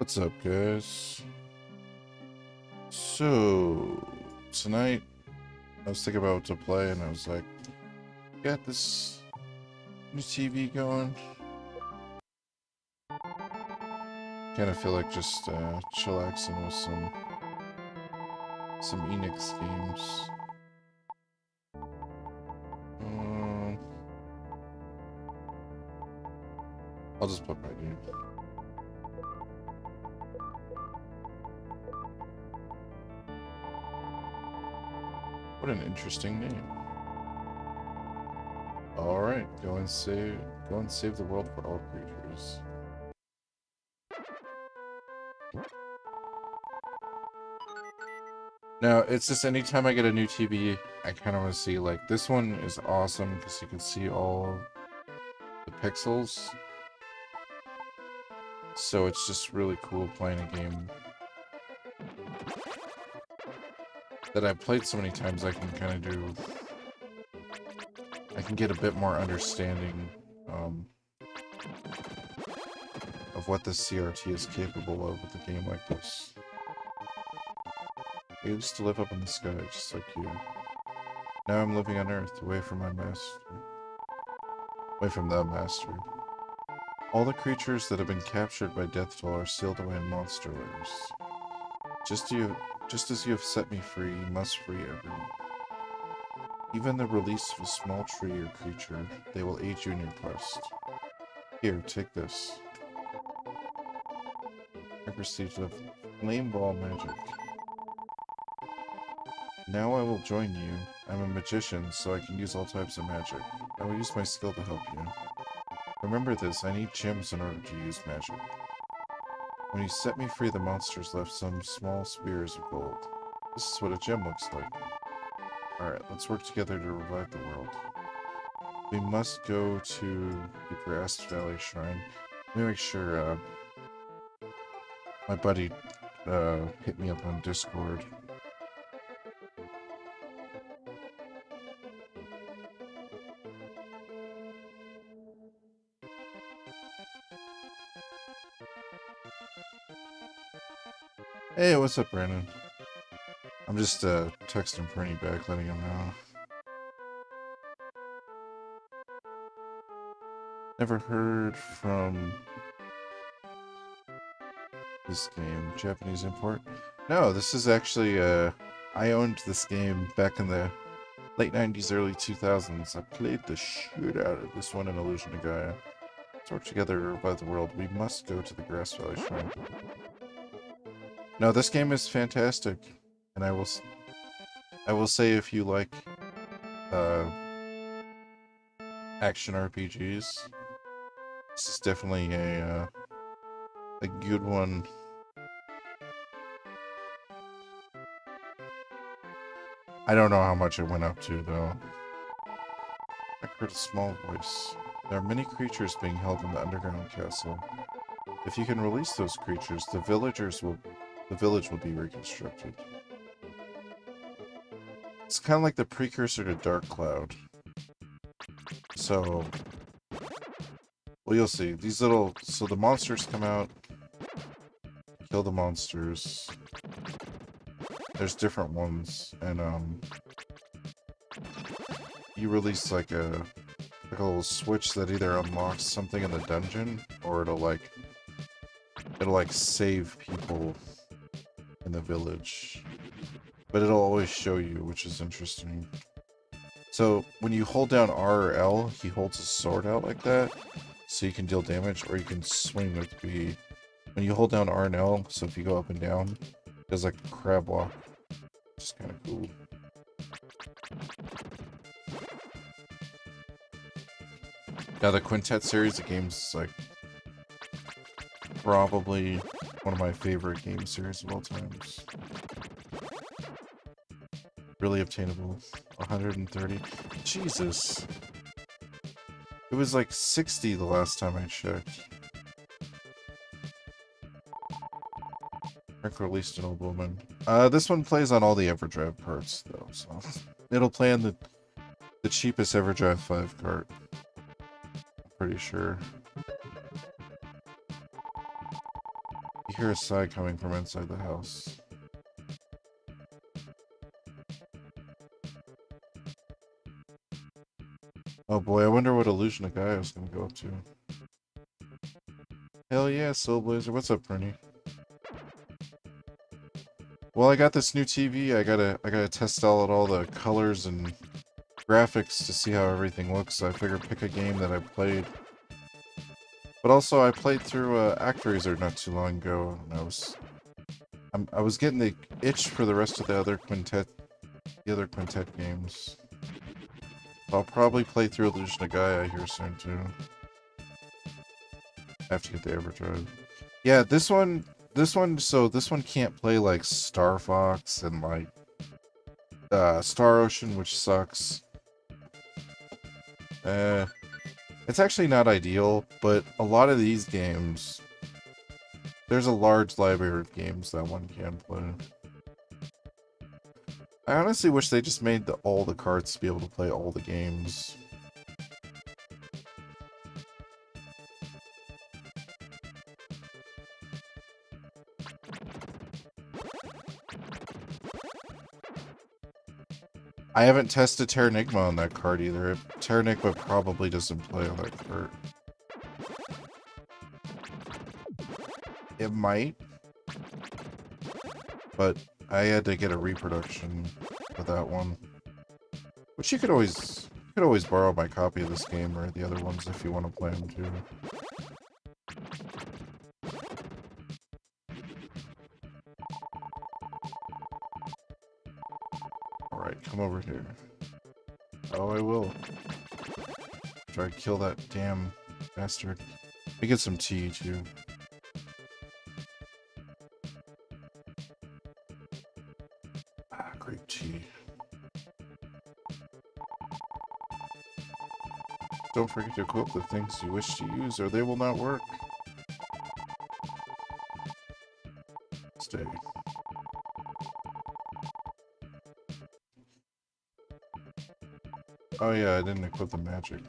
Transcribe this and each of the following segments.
What's up, guys? So, tonight I was thinking about what to play, and I was like, got this new TV going. Kind of feel like just uh, chillaxing with some some Enix games. Um, I'll just put my dude. What an interesting name. Alright, go and save go and save the world for all creatures. Now, it's just anytime I get a new TV, I kind of want to see, like, this one is awesome because you can see all the pixels. So it's just really cool playing a game that I've played so many times I can kind of do... I can get a bit more understanding um, of what the CRT is capable of with a game like this. I used to live up in the sky, just like you. Now I'm living on Earth, away from my master. Away from the master. All the creatures that have been captured by Deathtoll are sealed away in monster lairs. Just you, just as you have set me free, you must free everyone. Even the release of a small tree or creature, they will aid you in your quest. Here, take this. I received a flame ball magic. Now I will join you. I'm a magician, so I can use all types of magic. I will use my skill to help you. Remember this, I need gems in order to use magic. When you set me free, the monsters left some small spears of gold. This is what a gem looks like. Alright, let's work together to revive the world. We must go to the Grass Valley Shrine. Let me make sure, uh, my buddy, uh, hit me up on Discord. Hey, what's up, Brandon? I'm just uh, texting Fernie back, letting him know. Never heard from this game. Japanese import? No, this is actually, uh, I owned this game back in the late 90s, early 2000s. I played the shit out of this one in Illusion of Gaia. Let's work together by the world. We must go to the Grass Valley Shrine. No, this game is fantastic, and I will, I will say if you like, uh, action RPGs, this is definitely a, uh, a good one. I don't know how much it went up to, though. I heard a small voice. There are many creatures being held in the underground castle. If you can release those creatures, the villagers will the village will be reconstructed. It's kind of like the precursor to Dark Cloud. So, well, you'll see. These little, so the monsters come out, kill the monsters. There's different ones, and um, you release like a like a little switch that either unlocks something in the dungeon, or it'll like it'll like save people in the village. But it'll always show you, which is interesting. So, when you hold down R or L, he holds his sword out like that. So you can deal damage, or you can swing with B. When you hold down R and L, so if you go up and down, there's like a crab walk. It's kind of cool. Yeah, the Quintet series of games, like, probably one of my favorite game series of all times. Really obtainable. 130. Jesus. It was like 60 the last time I checked. Rick released an old woman. Uh, this one plays on all the EverDrive parts, though, so... It'll play on the, the cheapest EverDrive 5 cart. I'm pretty sure. Hear a sigh coming from inside the house. Oh boy, I wonder what Illusion of Gaia is gonna go up to. Hell yeah, Soul Blazer. What's up, Bernie? Well, I got this new TV. I gotta, I gotta test out all the colors and graphics to see how everything looks. I figured pick a game that I played. But also, I played through uh, ActRaiser not too long ago, and I was, I'm, I was getting the itch for the rest of the other quintet, the other quintet games. I'll probably play through Illusion of Gaia here soon too. I have to get the Everdrive. Yeah, this one, this one, so this one can't play like Star Fox and like uh, Star Ocean, which sucks. Uh, it's actually not ideal, but a lot of these games, there's a large library of games that one can play. I honestly wish they just made the, all the carts to be able to play all the games. I haven't tested Terranigma on that card either. Terranigma probably doesn't play on that card. It might. But I had to get a reproduction for that one. Which you could always you could always borrow my copy of this game or the other ones if you want to play them too. Come over here. Oh, I will. Try to kill that damn bastard. We get some tea too. Ah, Don't forget to equip the things you wish to use or they will not work. Oh yeah, I didn't equip the magic.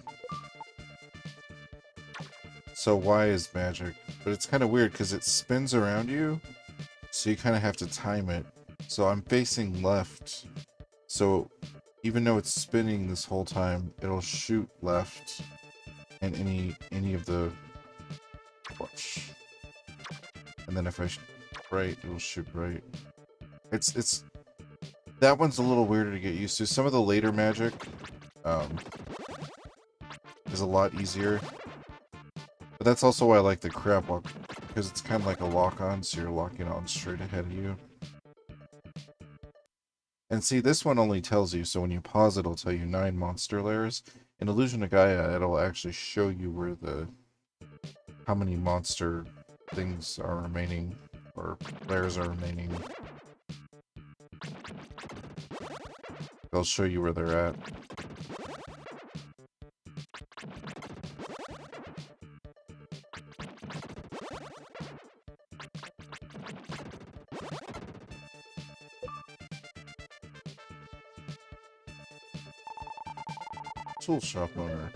So why is magic? But it's kind of weird because it spins around you, so you kind of have to time it. So I'm facing left, so even though it's spinning this whole time, it'll shoot left and any any of the watch. And then if I right, it'll shoot right. It's it's that one's a little weirder to get used to. Some of the later magic um, is a lot easier. But that's also why I like the crab walk, because it's kind of like a lock-on, so you're locking on straight ahead of you. And see, this one only tells you, so when you pause it'll tell you 9 monster lairs. In Illusion of Gaia, it'll actually show you where the... how many monster things are remaining, or lairs are remaining. They'll show you where they're at. Tool shop owner.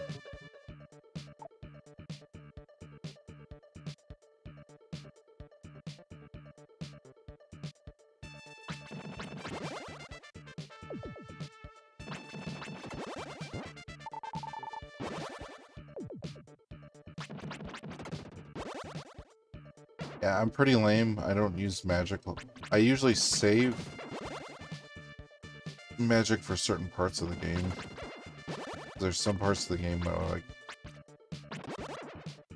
Yeah, I'm pretty lame. I don't use magic. I usually save magic for certain parts of the game. There's some parts of the game that like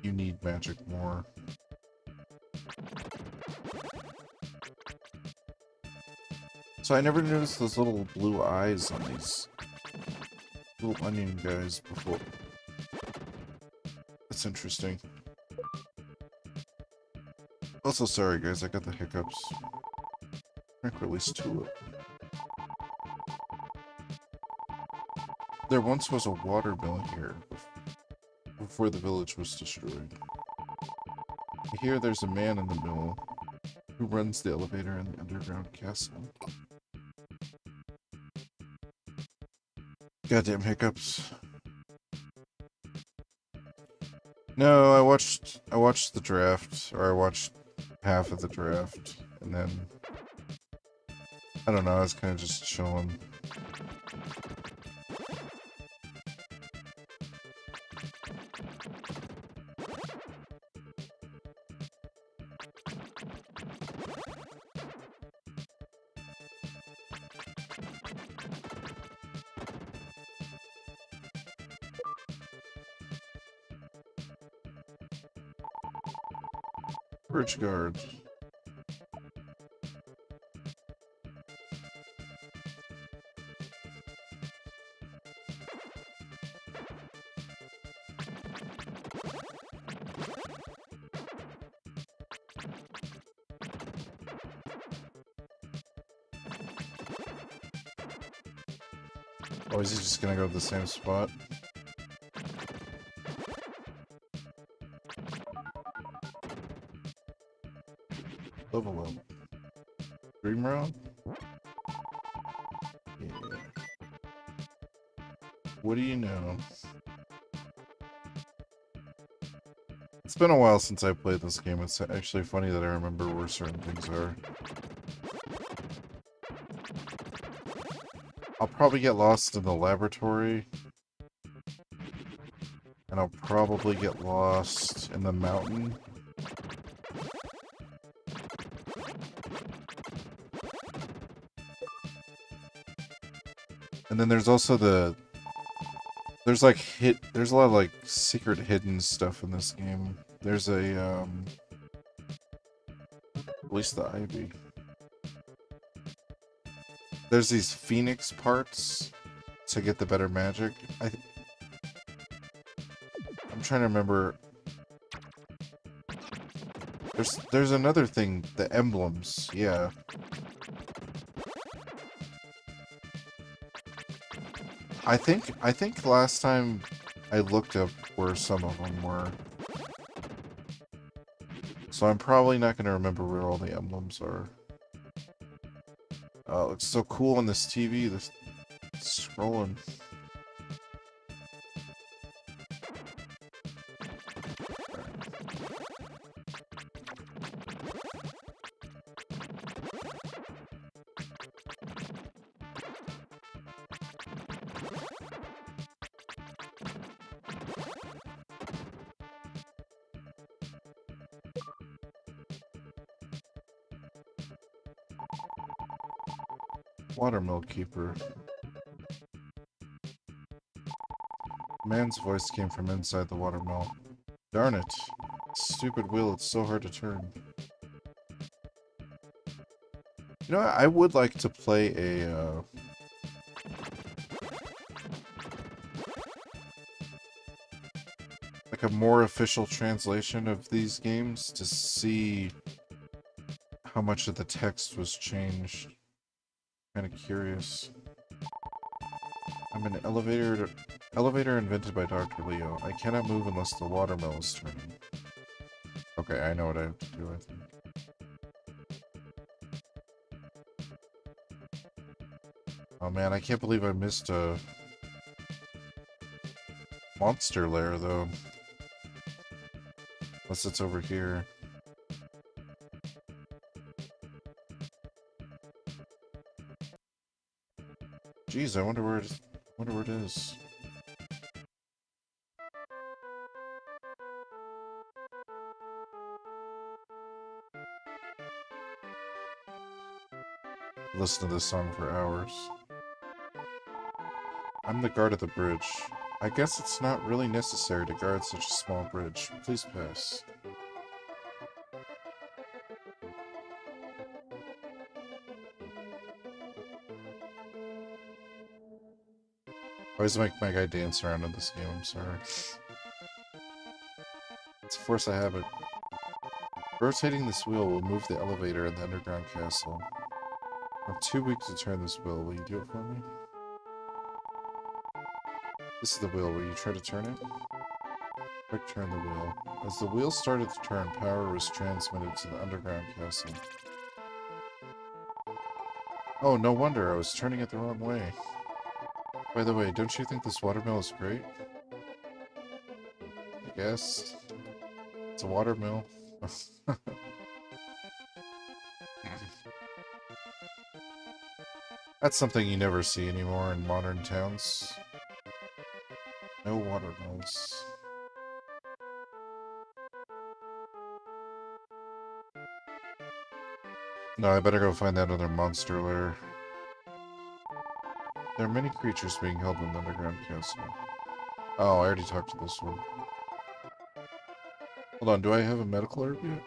you need magic more. So I never noticed those little blue eyes on these little onion guys before. That's interesting. Also, sorry guys, I got the hiccups. Quick release tulip. There once was a water mill here, before the village was destroyed. Here there's a man in the mill who runs the elevator in the underground castle. Goddamn hiccups. No, I watched I watched the draft, or I watched half of the draft, and then I don't know. I was kind of just chilling. Bridge guard. Oh, is he just gonna go to the same spot? Level up. Dream rod? Yeah. What do you know? It's been a while since I played this game. It's actually funny that I remember where certain things are. I'll probably get lost in the laboratory. And I'll probably get lost in the mountain. Then there's also the... There's like hit... There's a lot of like secret hidden stuff in this game. There's a, um... At least the Ivy. There's these phoenix parts to get the better magic. I I'm trying to remember. There's there's another thing, the emblems. Yeah. I think I think last time I looked up where some of them were. So I'm probably not going to remember where all the emblems are. Oh, it looks so cool on this TV, this scrolling. Keeper. man's voice came from inside the watermill. Darn it. Stupid wheel, it's so hard to turn. You know, I would like to play a, uh... Like a more official translation of these games to see how much of the text was changed. Of curious. I'm an elevator elevator invented by Dr. Leo. I cannot move unless the watermill is turning. Okay, I know what I have to do, I think. Oh man, I can't believe I missed a monster lair though. Unless it's over here. Jeez, I wonder where it, wonder where it is. Listen to this song for hours. I'm the guard of the bridge. I guess it's not really necessary to guard such a small bridge. Please pass. Always make my guy dance around in this game, I'm sorry. It's a force I have it. Rotating this wheel will move the elevator in the underground castle. I'm too weak to turn this wheel. Will you do it for me? This is the wheel. Will you try to turn it? Quick turn the wheel. As the wheel started to turn, power was transmitted to the underground castle. Oh, no wonder. I was turning it the wrong way. By the way, don't you think this watermill is great? I guess. It's a watermill. That's something you never see anymore in modern towns. No watermills. No, I better go find that other monster lair. There are many creatures being held in the underground castle. Oh, I already talked to this one. Hold on, do I have a medical herb yet?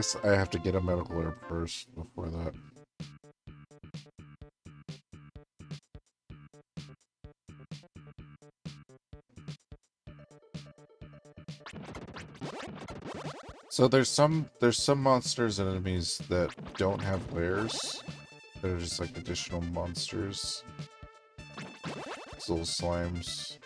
Guess I have to get a medical herb first before that. So there's some there's some monsters and enemies that don't have lairs. They're just like additional monsters. Little slimes.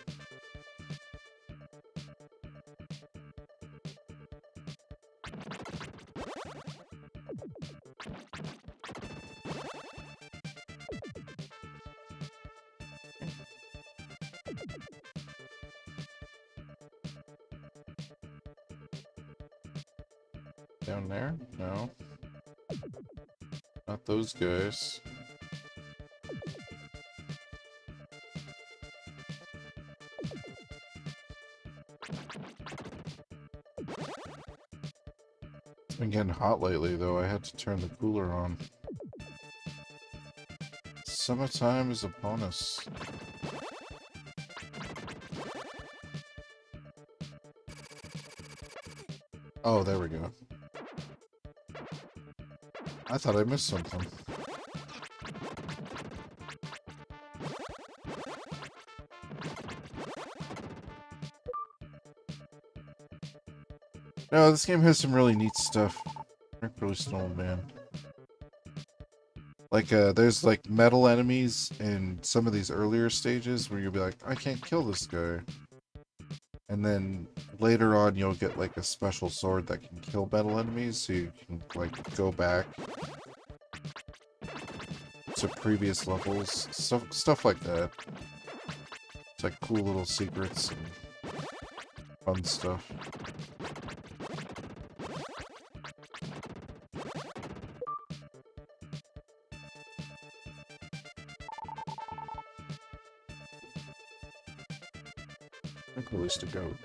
Down there? No. Not those guys. It's been getting hot lately, though. I had to turn the cooler on. Summertime is upon us. Oh, there we go. I thought I missed something. No, this game has some really neat stuff. Rick really stole man. Like, uh, there's like metal enemies in some of these earlier stages where you'll be like, I can't kill this guy. And then later on, you'll get like a special sword that can kill metal enemies, so you can like go back to previous levels, stuff stuff like that. It's like cool little secrets and fun stuff. I think released a goat.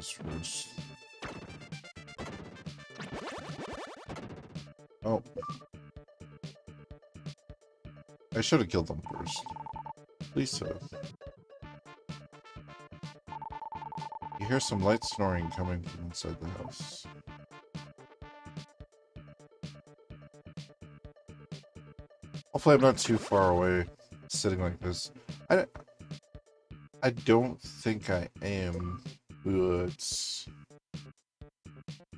Guys. Oh. I should have killed them first. So. You hear some light snoring coming from inside the house. Hopefully I'm not too far away, sitting like this. I, I don't think I am, but...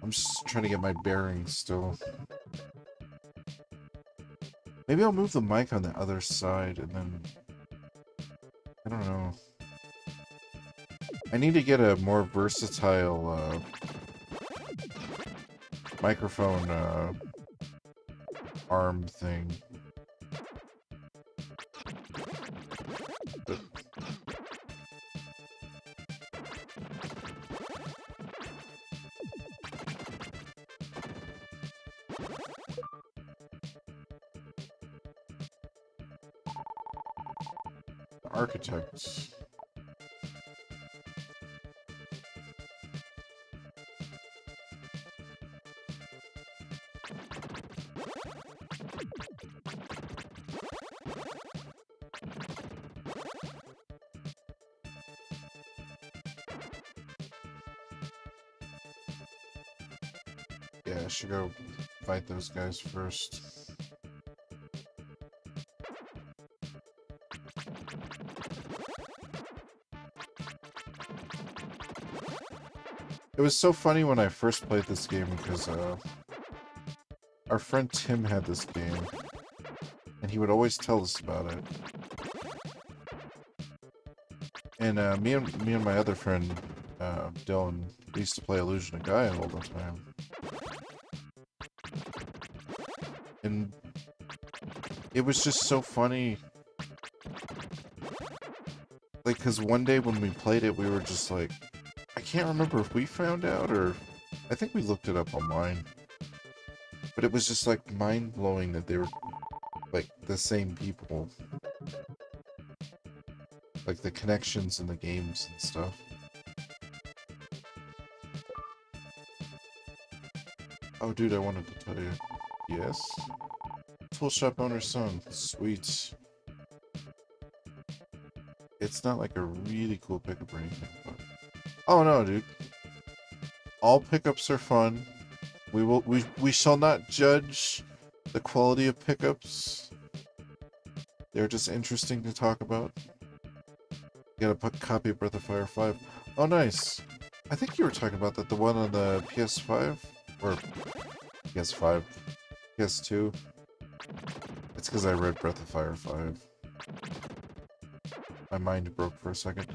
I'm just trying to get my bearings still. Maybe I'll move the mic on the other side and then... I don't know. I need to get a more versatile uh, microphone uh, arm thing. Fight those guys first. It was so funny when I first played this game because uh, our friend Tim had this game, and he would always tell us about it. And uh, me and me and my other friend uh, Dylan used to play Illusion of Gaia all the time. It was just so funny. Like, because one day when we played it, we were just like, I can't remember if we found out or I think we looked it up online. But it was just like mind blowing that they were like the same people. Like the connections in the games and stuff. Oh, dude, I wanted to tell you. Yes? Tool shop owner's son. Sweet. It's not like a really cool pickup or anything, but... Oh, no, dude. All pickups are fun. We will we we shall not judge the quality of pickups. They're just interesting to talk about. Got a copy of Breath of Fire 5. Oh, nice. I think you were talking about that, the one on the PS5? Or PS5. PS2. Because I read Breath of Fire 5. My mind broke for a second.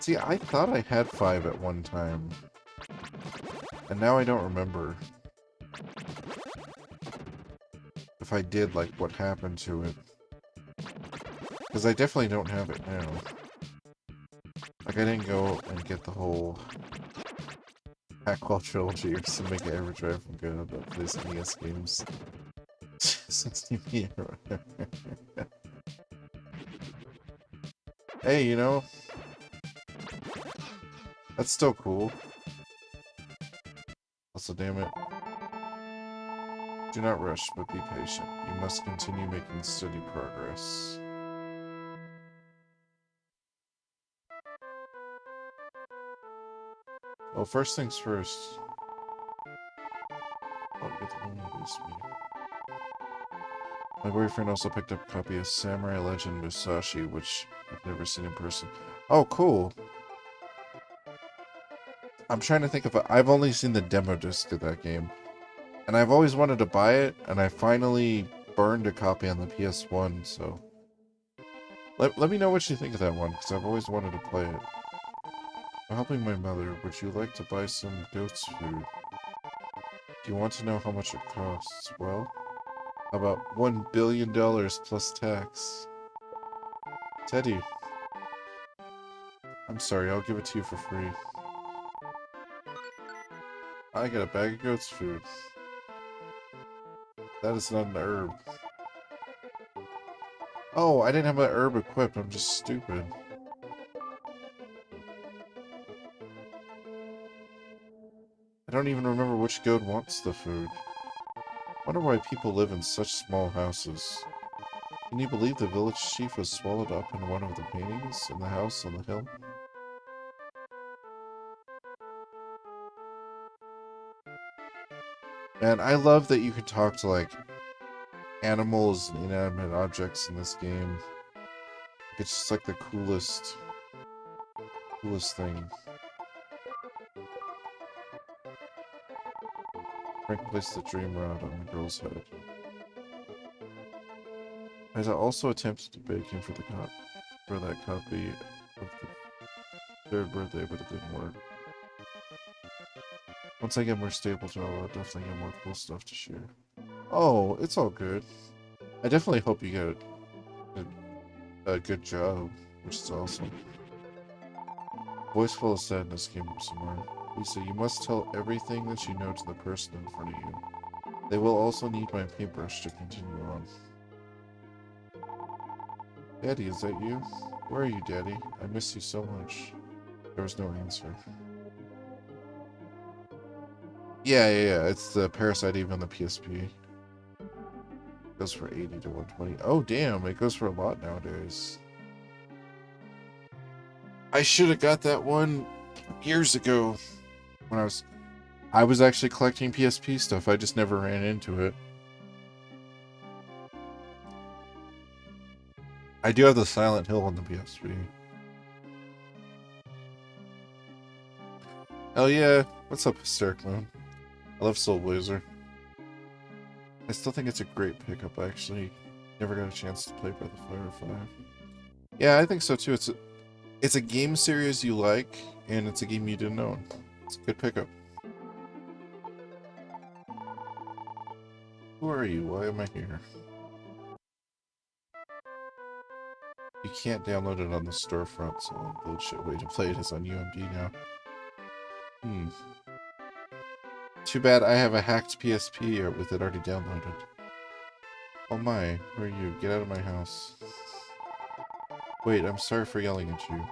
See, I thought I had 5 at one time. And now I don't remember. If I did, like, what happened to it. Because I definitely don't have it now. Like, I didn't go and get the whole Packwell trilogy or ever drive from good about this NES games. 60p hey, you know, that's still cool. Also, damn it. Do not rush, but be patient. You must continue making steady progress. Well, first things first. My boyfriend also picked up a copy of Samurai Legend Musashi, which I've never seen in person. Oh, cool. I'm trying to think of it. I've only seen the demo disc of that game. And I've always wanted to buy it, and I finally burned a copy on the PS1, so... Let, let me know what you think of that one, because I've always wanted to play it. I'm helping my mother. Would you like to buy some goat's food? Do you want to know how much it costs? Well, about one billion dollars plus tax. Teddy. I'm sorry, I'll give it to you for free. I got a bag of goat's food. That is not an herb. Oh, I didn't have my herb equipped. I'm just stupid. I don't even remember which goat wants the food. Wonder why people live in such small houses. Can you believe the village chief was swallowed up in one of the paintings in the house on the hill? And I love that you can talk to like animals and inanimate objects in this game. It's just like the coolest, coolest thing. Frank placed the dream rod on the girl's head. As I also attempted to beg him for the cop for that copy of the third birthday, but it didn't work. Once I get more stable job, I'll definitely get more cool stuff to share. Oh, it's all good. I definitely hope you get a, a good job, which is awesome. Voice full of sadness came from somewhere. Lisa, you must tell everything that you know to the person in front of you. They will also need my paintbrush to continue on. Daddy, is that you? Where are you, Daddy? I miss you so much. There was no answer. Yeah, yeah, yeah. It's the Parasite Eve on the PSP. It goes for 80 to 120. Oh, damn. It goes for a lot nowadays. I should have got that one years ago when I was I was actually collecting PSP stuff. I just never ran into it. I do have the Silent Hill on the PSP. Hell yeah. What's up, Hysteric Moon? I love Soul Blazer. I still think it's a great pickup, I actually. Never got a chance to play Breath of Fire 5. Yeah, I think so too. It's a, it's a game series you like, and it's a game you didn't own. It's a good pickup. Who are you? Why am I here? You can't download it on the storefront, so the legit way to play it is on UMD now. Hmm. Too bad I have a hacked PSP with it already downloaded. Oh my, who are you? Get out of my house. Wait, I'm sorry for yelling at you.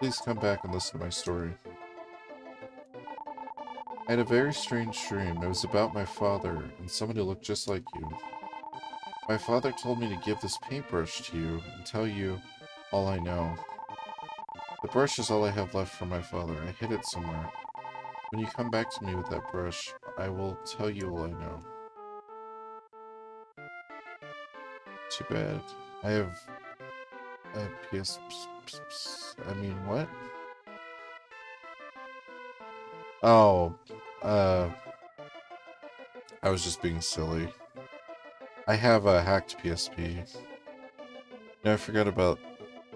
Please come back and listen to my story. I had a very strange dream. It was about my father and someone who looked just like you. My father told me to give this paintbrush to you and tell you all I know. The brush is all I have left from my father. I hid it somewhere. When you come back to me with that brush, I will tell you all I know. Too bad. I have... I have PS... I mean, what? Oh, uh... I was just being silly. I have a hacked PSP. I forgot about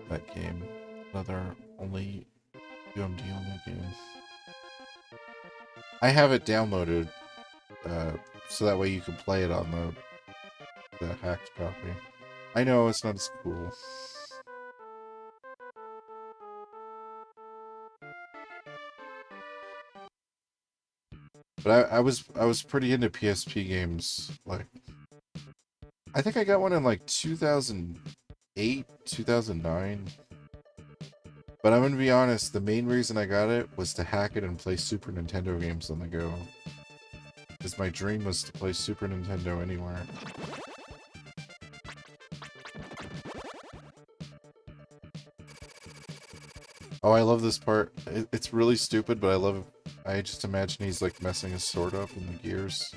that game. Another only UMD only game. I have it downloaded, uh, so that way you can play it on the, the hacked copy. I know, it's not as cool. But I, I was I was pretty into PSP games. Like, I think I got one in like 2008, 2009. But I'm gonna be honest, the main reason I got it was to hack it and play Super Nintendo games on the go. Because my dream was to play Super Nintendo anywhere. Oh, I love this part. It's really stupid, but I love I just imagine he's like messing his sword up in the gears.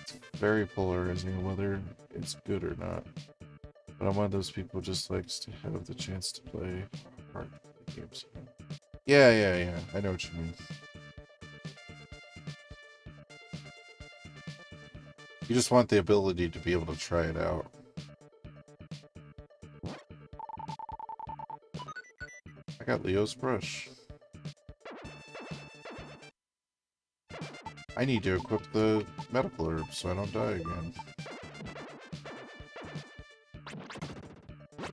It's very polarizing whether it's good or not. But I'm one of those people just likes to have the chance to play hard games. Yeah, yeah, yeah. I know what you mean. You just want the ability to be able to try it out. I got Leo's brush. I need to equip the medical herb so I don't die again.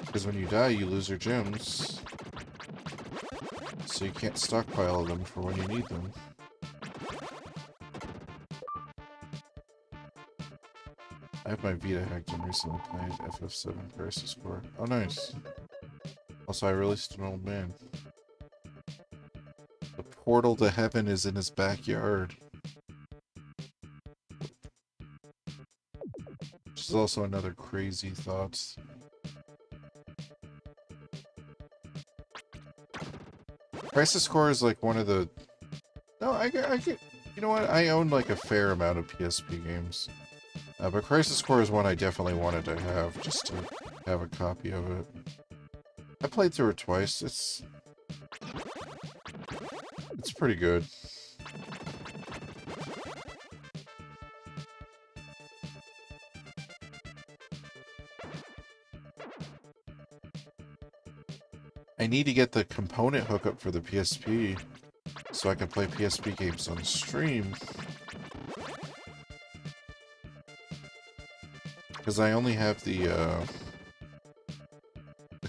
Because when you die, you lose your gems. So you can't stockpile them for when you need them. I have my Vita hacked and recently played FF7 Crisis Core. Oh, nice. Also, I released an old man. The portal to heaven is in his backyard. Which is also another crazy thought. Crisis Core is like one of the... No, I, I get... You know what? I own like a fair amount of PSP games. Uh, but Crisis Core is one I definitely wanted to have, just to have a copy of it. I played through it twice. It's it's pretty good. I need to get the component hookup for the PSP so I can play PSP games on stream. Because I only have the, uh,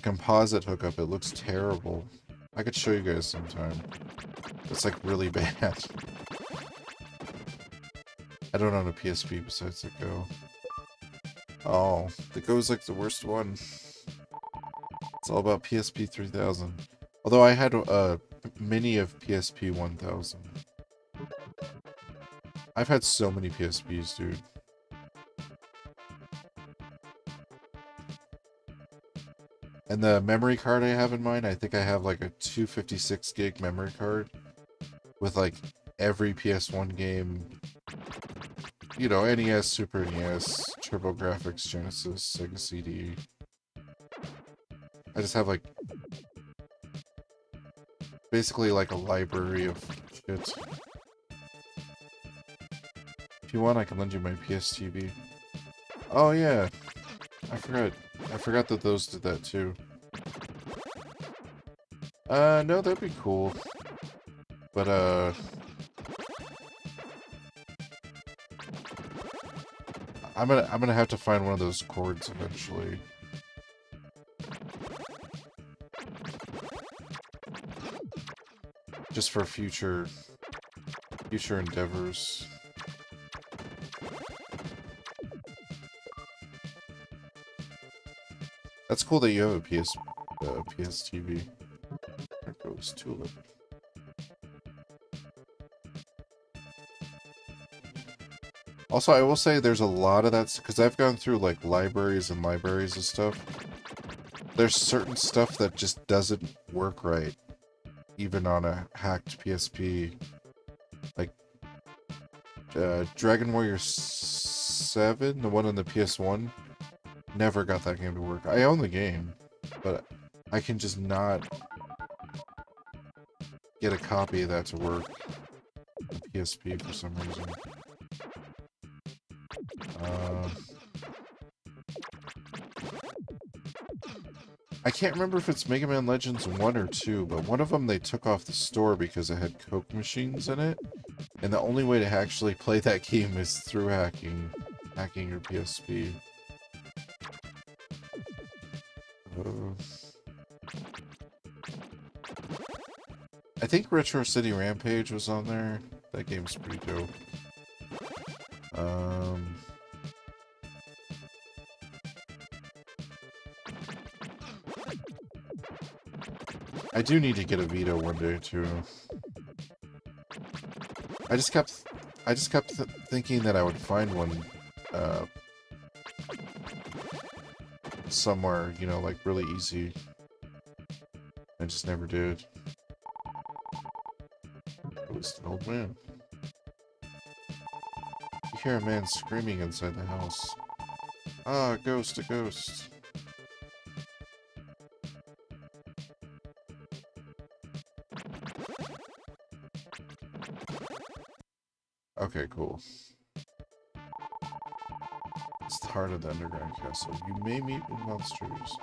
composite hookup, it looks terrible. I could show you guys sometime. It's like really bad. I don't own a PSP besides the Go. Oh, the Go's like the worst one. It's all about PSP 3000. Although I had a mini of PSP 1000. I've had so many PSPs, dude. And the memory card I have in mind, I think I have like a 256 gig memory card with like every PS1 game, you know, NES, Super NES, TurboGrafx, Genesis, Sega CD. I just have like basically like a library of shit. If you want, I can lend you my PS TV. Oh yeah, I forgot. I forgot that those did that too. Uh, no, that'd be cool. But, uh... I'm gonna, I'm gonna have to find one of those cords eventually. Just for future, future endeavors. That's cool that you have a PS, uh, PS TV. There goes Tulip. Also, I will say there's a lot of that, because I've gone through, like, libraries and libraries and stuff. There's certain stuff that just doesn't work right, even on a hacked PSP. Like, uh, Dragon Warrior 7, the one on the PS1, Never got that game to work. I own the game, but I can just not get a copy of that to work on PSP for some reason. Uh, I can't remember if it's Mega Man Legends 1 or 2, but one of them they took off the store because it had Coke machines in it. And the only way to actually play that game is through hacking, hacking your PSP. I think Retro City Rampage was on there. That game's pretty dope. Um... I do need to get a Vita one day too. I just kept, I just kept th thinking that I would find one, uh, somewhere, you know, like really easy. I just never did. Man. You hear a man screaming inside the house. Ah, ghost, a ghost. Okay, cool It's the heart of the underground castle. You may meet with monsters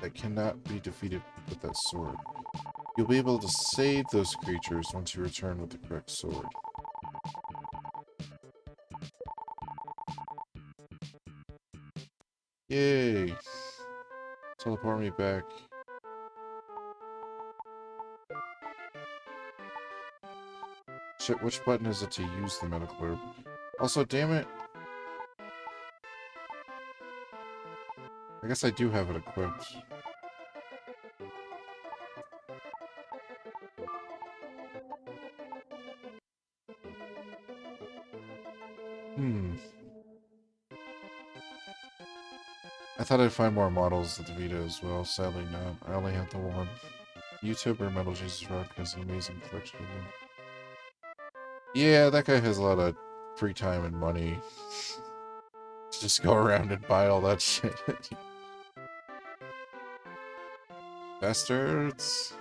that cannot be defeated with that sword. You'll be able to save those creatures once you return with the correct sword. Yay! Teleport me back. Shit, which button is it to use the medical herb? Also, damn it, I guess I do have it equipped. Thought I'd find more models of the Vita as well. Sadly not. I only have the one. YouTuber Metal Jesus Rock has an amazing collection of them. Yeah, that guy has a lot of free time and money. Just go around and buy all that shit. Bastards.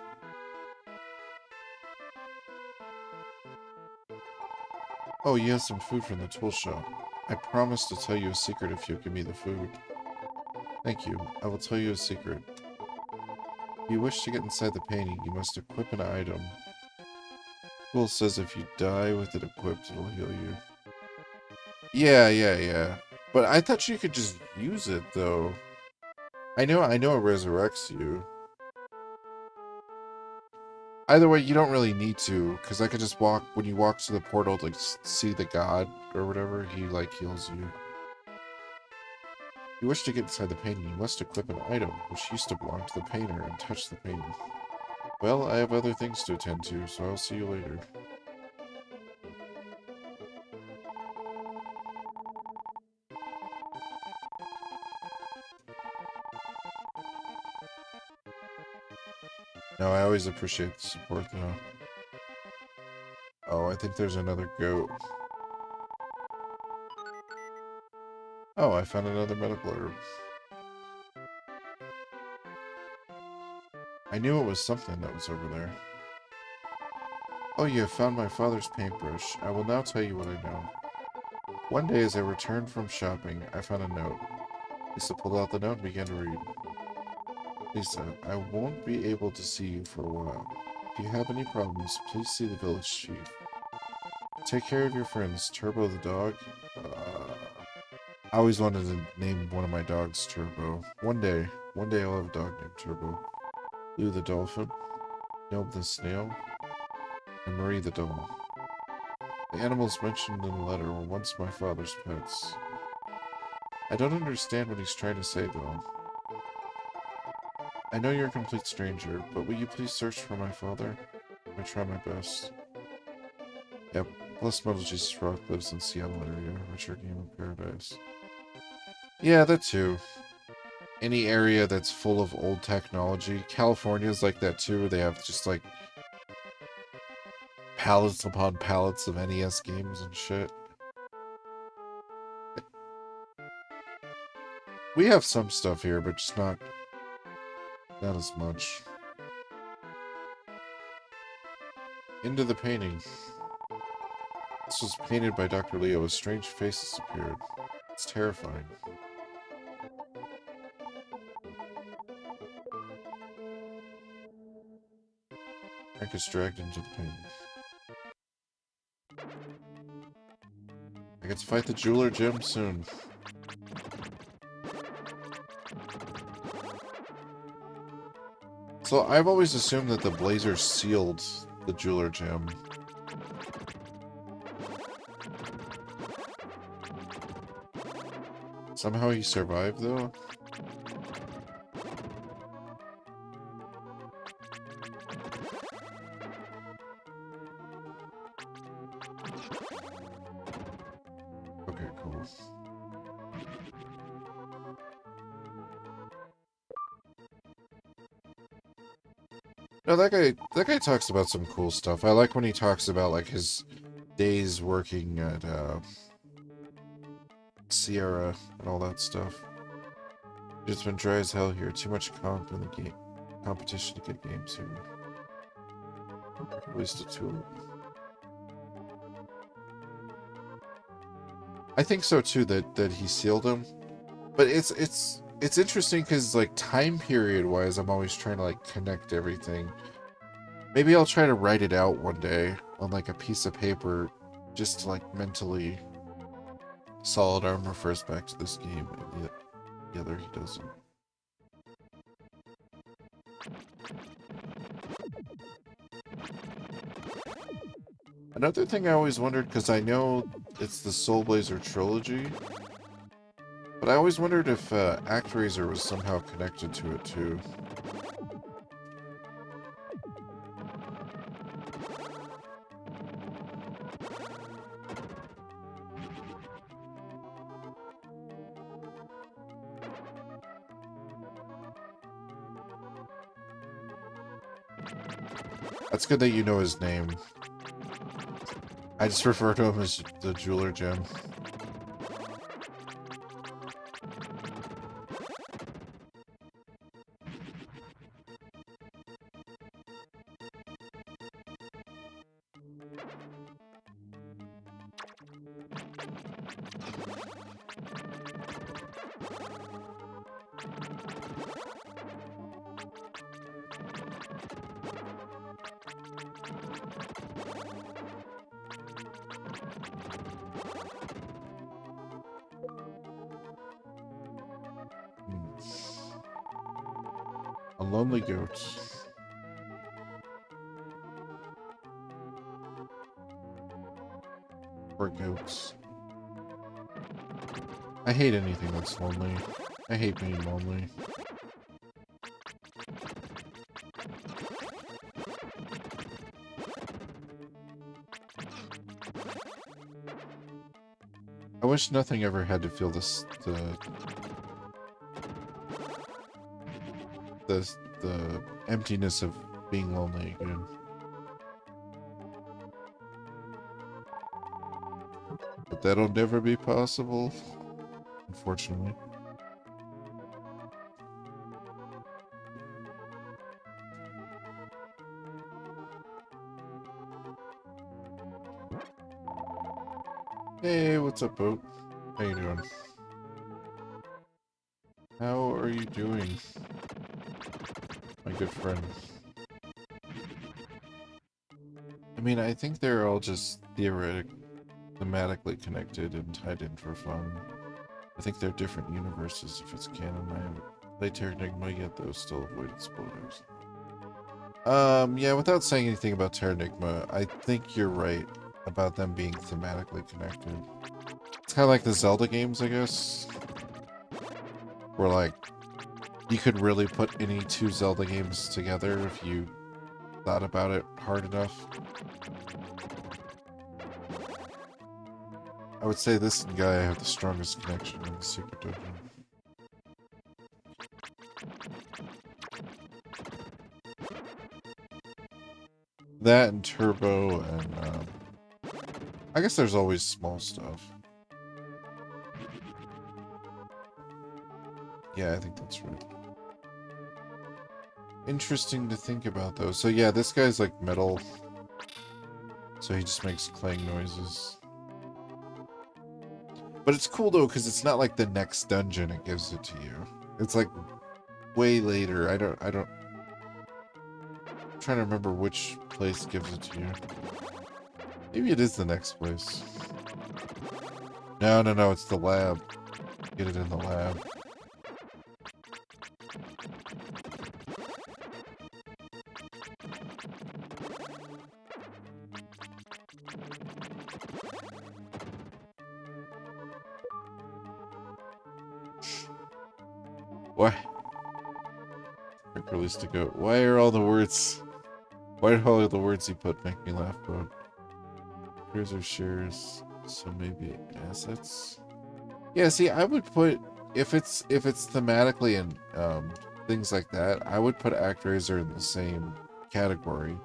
Oh, you have some food from the tool shop. I promise to tell you a secret if you give me the food. Thank you. I will tell you a secret. If you wish to get inside the painting, you must equip an item. Tool says if you die with it equipped, it'll heal you. Yeah, yeah, yeah. But I thought you could just use it, though. I know, I know it resurrects you. Either way, you don't really need to, because I could just walk, when you walk to the portal to see the god, or whatever, he, like, heals you. You wish to get inside the painting, you must equip an item, which used to belong to the painter, and touch the painting. Well, I have other things to attend to, so I'll see you later. No, I always appreciate the support, though. Oh, I think there's another goat. Oh, I found another medical herb. I knew it was something that was over there. Oh, you have found my father's paintbrush. I will now tell you what I know. One day as I returned from shopping, I found a note. Lisa pulled out the note and began to read. Lisa, I won't be able to see you for a while. If you have any problems, please see the village chief. Take care of your friends, Turbo the dog. I always wanted to name one of my dogs Turbo. One day, one day I'll have a dog named Turbo. Lou the dolphin, Nob the snail, and Marie the doll. The animals mentioned in the letter were once my father's pets. I don't understand what he's trying to say, though. I know you're a complete stranger, but will you please search for my father? I try my best. Yep, Blessed Mother Jesus Rock lives in Seattle area, Retro Game of Paradise. Yeah, that too. Any area that's full of old technology. California's like that too. They have just like pallets upon pallets of NES games and shit. We have some stuff here, but just not not as much. Into the painting. This was painted by Dr. Leo. A strange face has appeared. It's terrifying. Is dragged into painting. I get to fight the jeweler Jim soon. So I've always assumed that the Blazer sealed the jeweler gem. Somehow he survived though? That guy that guy talks about some cool stuff. I like when he talks about like his days working at uh, Sierra and all that stuff. It's been dry as hell here. Too much comp in the game competition to get games here. At least a two. I think so too that that he sealed him. But it's it's it's interesting because like time period wise i'm always trying to like connect everything maybe i'll try to write it out one day on like a piece of paper just to like mentally solid arm refers back to this game and yet the other he doesn't Another thing I always wondered, because I know it's the Soul Blazer trilogy, but I always wondered if uh, ActRaiser was somehow connected to it too. Good that you know his name. I just refer to him as the Jeweler Jim. I wish nothing ever had to feel this the the the emptiness of being lonely again. But that'll never be possible, unfortunately. What's up, boat? How you doing? How are you doing, my good friend? I mean, I think they're all just theoretic, thematically connected and tied in for fun. I think they're different universes if it's canon. I haven't played Terranigma yet, though, still avoided spoilers. Um, yeah, without saying anything about Terranigma, I think you're right about them being thematically connected. It's kind of like the Zelda games, I guess. Where, like, you could really put any two Zelda games together if you thought about it hard enough. I would say this guy have the strongest connection in the secret dungeon. That and Turbo and, um, I guess there's always small stuff. Yeah, I think that's right. Interesting to think about, though. So yeah, this guy's like metal. So he just makes clang noises. But it's cool, though, because it's not like the next dungeon it gives it to you. It's like way later. I don't... I don't... I'm trying to remember which place gives it to you. Maybe it is the next place. No, no, no, it's the lab. Get it in the lab. To go. Why are all the words... Why are all the words he put make me laugh, bro? Cruiser shares, so maybe assets. Yeah, see, I would put if it's if it's thematically and um, things like that, I would put ActRaiser in the same category.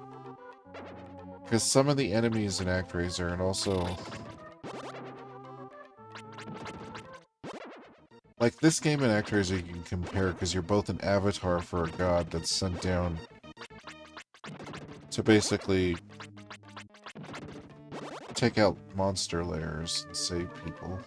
Because some of the enemies in ActRaiser and also like this game in ActRaiser you can compare because you're both an avatar for a god that's sent down to basically take out monster lairs and save people.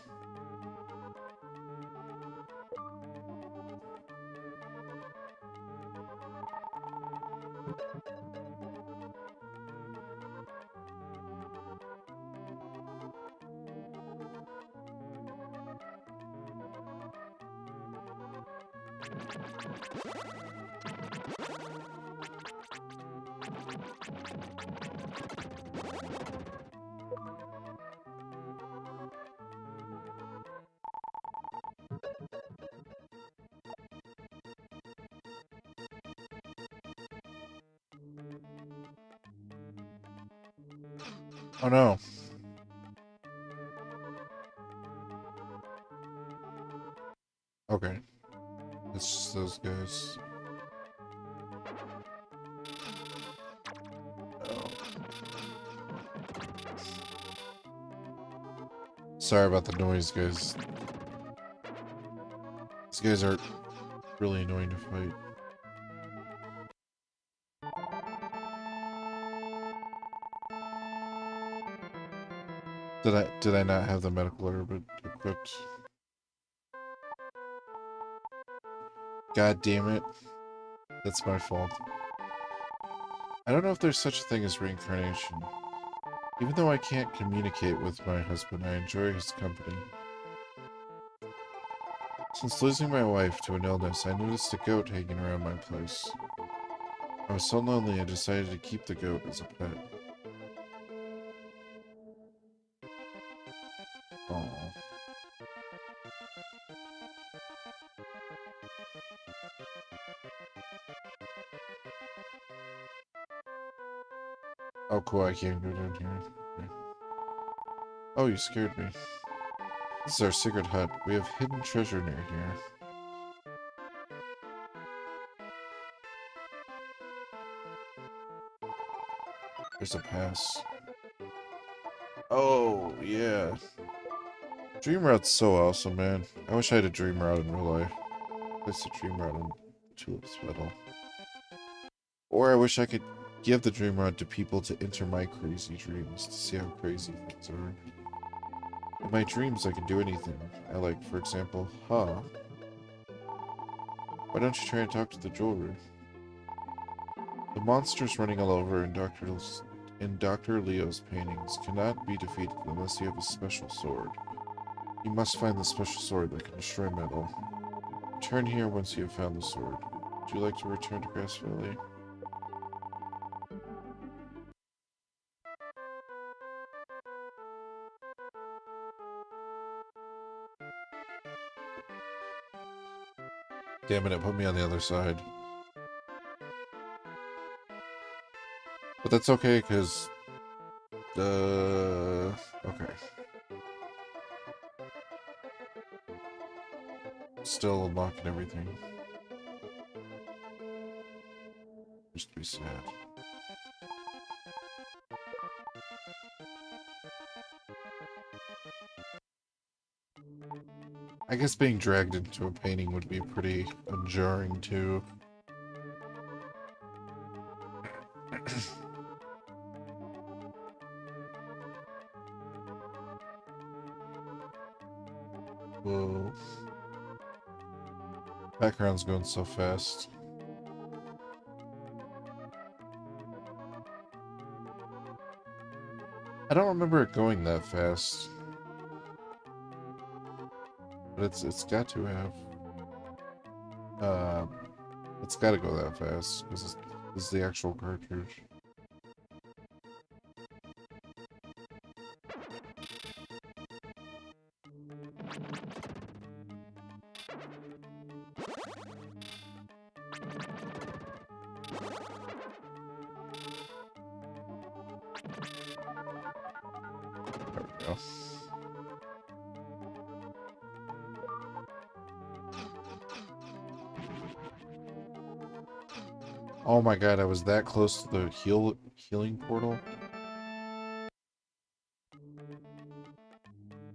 Sorry about the noise, guys. These guys are really annoying to fight. Did I did I not have the medical herb equipped? God damn it. That's my fault. I don't know if there's such a thing as reincarnation. Even though I can't communicate with my husband, I enjoy his company. Since losing my wife to an illness, I noticed a goat hanging around my place. I was so lonely I decided to keep the goat as a pet. Cool. I can't go down here. Oh, you scared me. This is our secret hut. We have hidden treasure near here. There's a pass. Oh, yeah. Dream rod's so awesome, man. I wish I had a Dream rod in real life. It's a Dream rod in Tulip's Petal. Or I wish I could give the Dream rod to people to enter my crazy dreams to see how crazy things are. In my dreams, I can do anything. I like, for example, huh? Why don't you try and talk to the jeweler? The monsters running all over in Dr. in Dr. Leo's paintings cannot be defeated unless you have a special sword. You must find the special sword that can destroy metal. Return here once you have found the sword. Would you like to return to Grass Valley? Damn it, it put me on the other side. But that's okay, because... Uh... Okay. Still unlocking everything. I guess being dragged into a painting would be pretty jarring too. Background's going so fast. I don't remember it going that fast. But it's it's got to have. Uh, it's got to go that fast because this is the actual cartridge. My god, I was that close to the heal healing portal.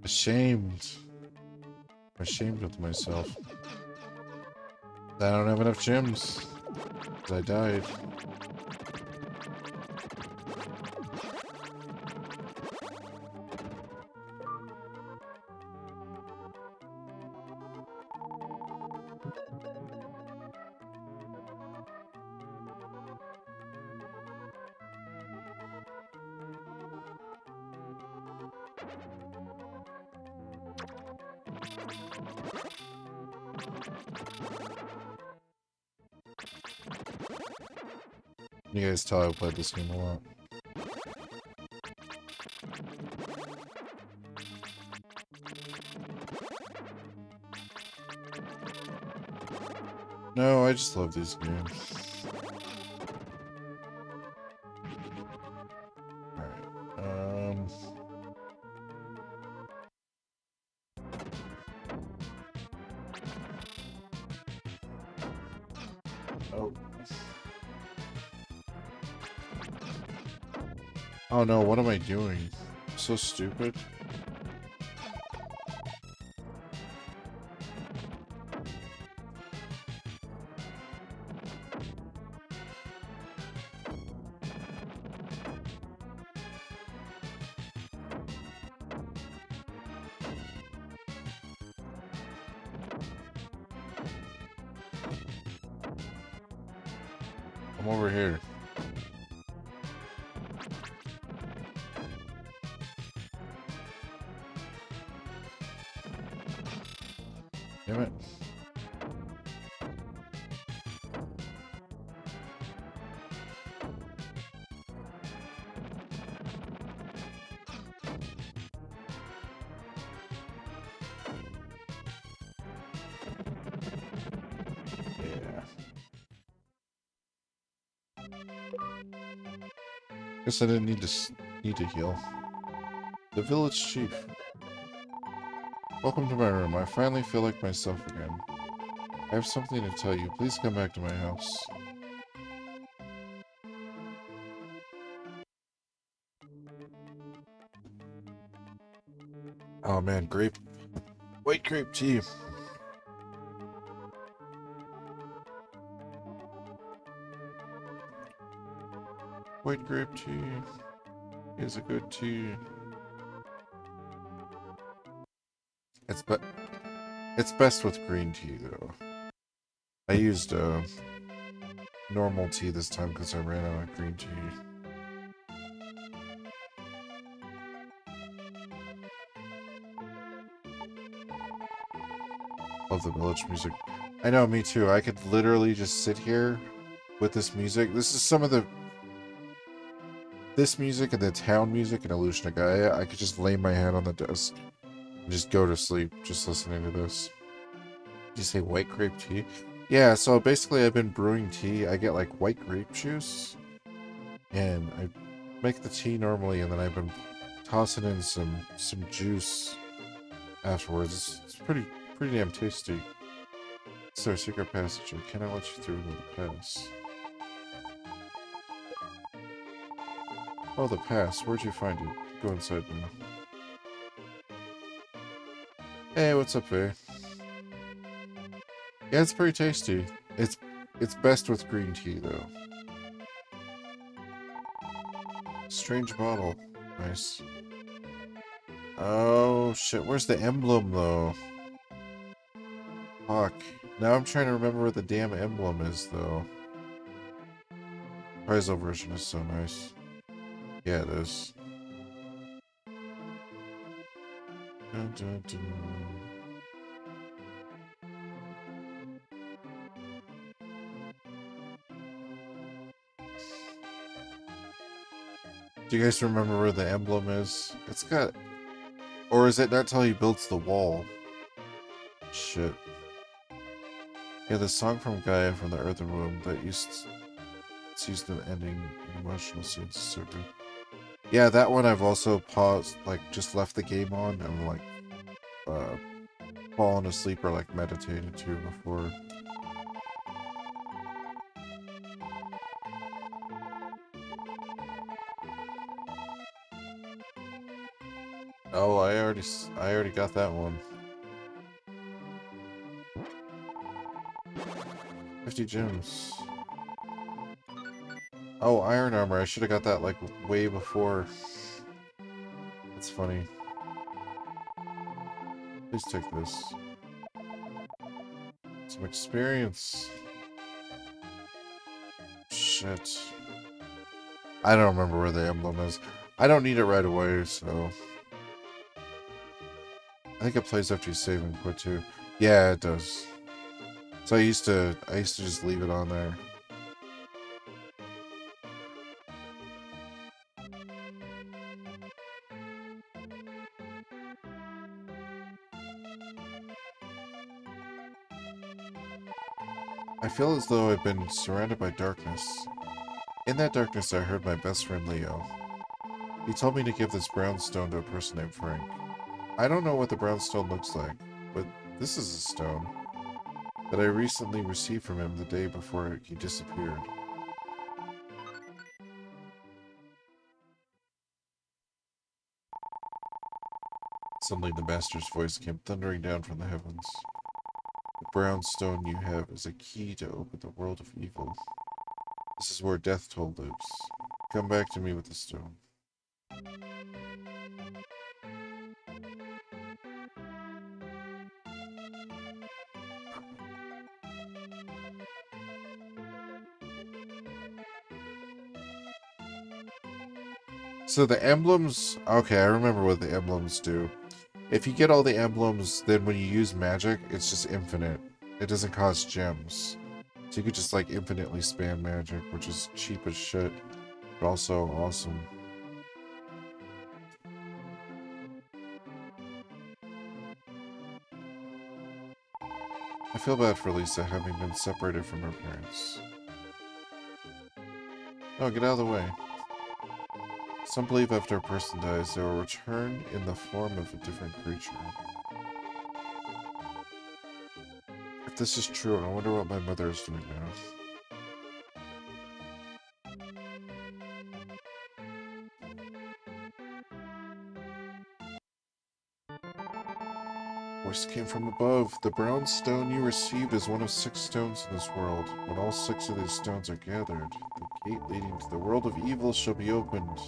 Ashamed. Ashamed of myself. I don't have enough gems. I died. Guys tell I played this game a lot. No, I just love these games. Oh no, what am I doing? so stupid. Damn it. Guess I didn't need to need to heal. The village chief. Welcome to my room. I finally feel like myself again. I have something to tell you. Please come back to my house. Oh man, grape. White grape tea. White grape tea is a good tea. But it's best with green tea though. I used uh, normal tea this time because I ran out of green tea. Love the village music. I know, me too. I could literally just sit here with this music. This is some of the... This music and the town music in Illusion of Gaia. I could just lay my head on the desk just go to sleep just listening to this. Did you say white grape tea? Yeah, so basically I've been brewing tea. I get like white grape juice. And I make the tea normally and then I've been tossing in some some juice afterwards. It's, it's pretty pretty damn tasty. Our secret passage. I cannot let you through the pass. Oh, the pass. Where'd you find it? Go inside now. Hey, what's up, Faye? Yeah, it's pretty tasty. It's it's best with green tea, though. Strange bottle. Nice. Oh, shit. Where's the emblem, though? Fuck. Now I'm trying to remember where the damn emblem is, though. Paizo version is so nice. Yeah, it is. Do you guys remember where the emblem is? It's got... Or is it not how he builds the wall? Shit. Yeah, the song from Gaia from the Earthen Womb that used... It's used in ending emotional scenes. So good. Yeah, that one I've also paused, like, just left the game on and, like, uh, fallen asleep or, like, meditated to before. Oh, I already, I already got that one. 50 gems. Oh, iron armor. I should have got that, like, way before. That's funny. Please take this. Some experience. Shit. I don't remember where the emblem is. I don't need it right away, so... I think it plays after you save and quit too. Yeah, it does. So I used to, I used to just leave it on there. Feel as though I've been surrounded by darkness. In that darkness I heard my best friend Leo. He told me to give this brown stone to a person named Frank. I don't know what the brown stone looks like, but this is a stone that I recently received from him the day before he disappeared. Suddenly the master's voice came thundering down from the heavens. Brown stone you have is a key to open the world of evil. This is where Deathtoll lives. Come back to me with the stone. So the emblems, okay, I remember what the emblems do. If you get all the emblems, then when you use magic, it's just infinite. It doesn't cost gems. So you could just like infinitely spam magic, which is cheap as shit, but also awesome. I feel bad for Lisa having been separated from her parents. Oh, get out of the way. Some believe after a person dies, they will return in the form of a different creature. If this is true, I wonder what my mother is doing now. Voice came from above. The brown stone you received is one of six stones in this world. When all six of these stones are gathered, the gate leading to the world of evil shall be opened.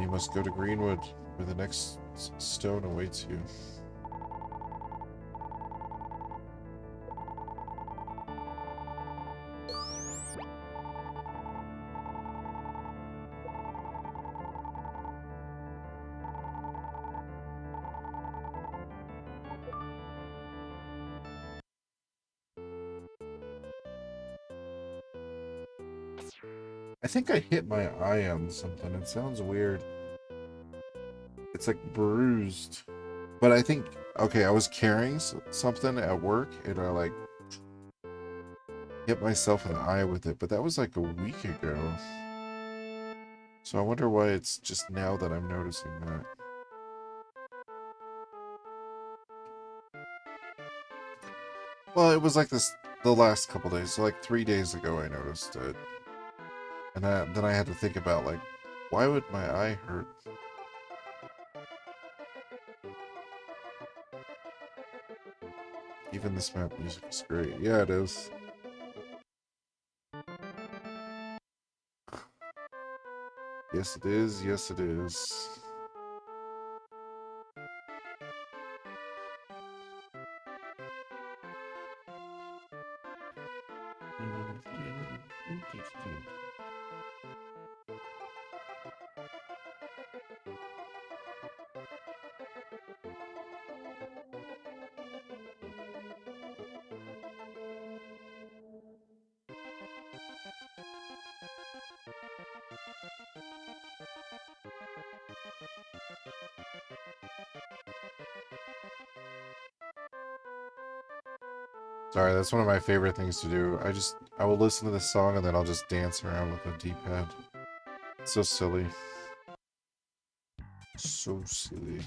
You must go to Greenwood, where the next stone awaits you. Think I hit my eye on something. It sounds weird. It's like bruised. But I think, okay, I was carrying something at work and I like hit myself in the eye with it. But that was like a week ago. So I wonder why it's just now that I'm noticing that. Well, it was like this the last couple days. So like three days ago I noticed it. And I, then I had to think about, like, why would my eye hurt? Even this map music is great. Yeah, it is. Yes, it is. Yes, it is. That's one of my favorite things to do. I just, I will listen to the song and then I'll just dance around with the D-pad. So silly. So silly.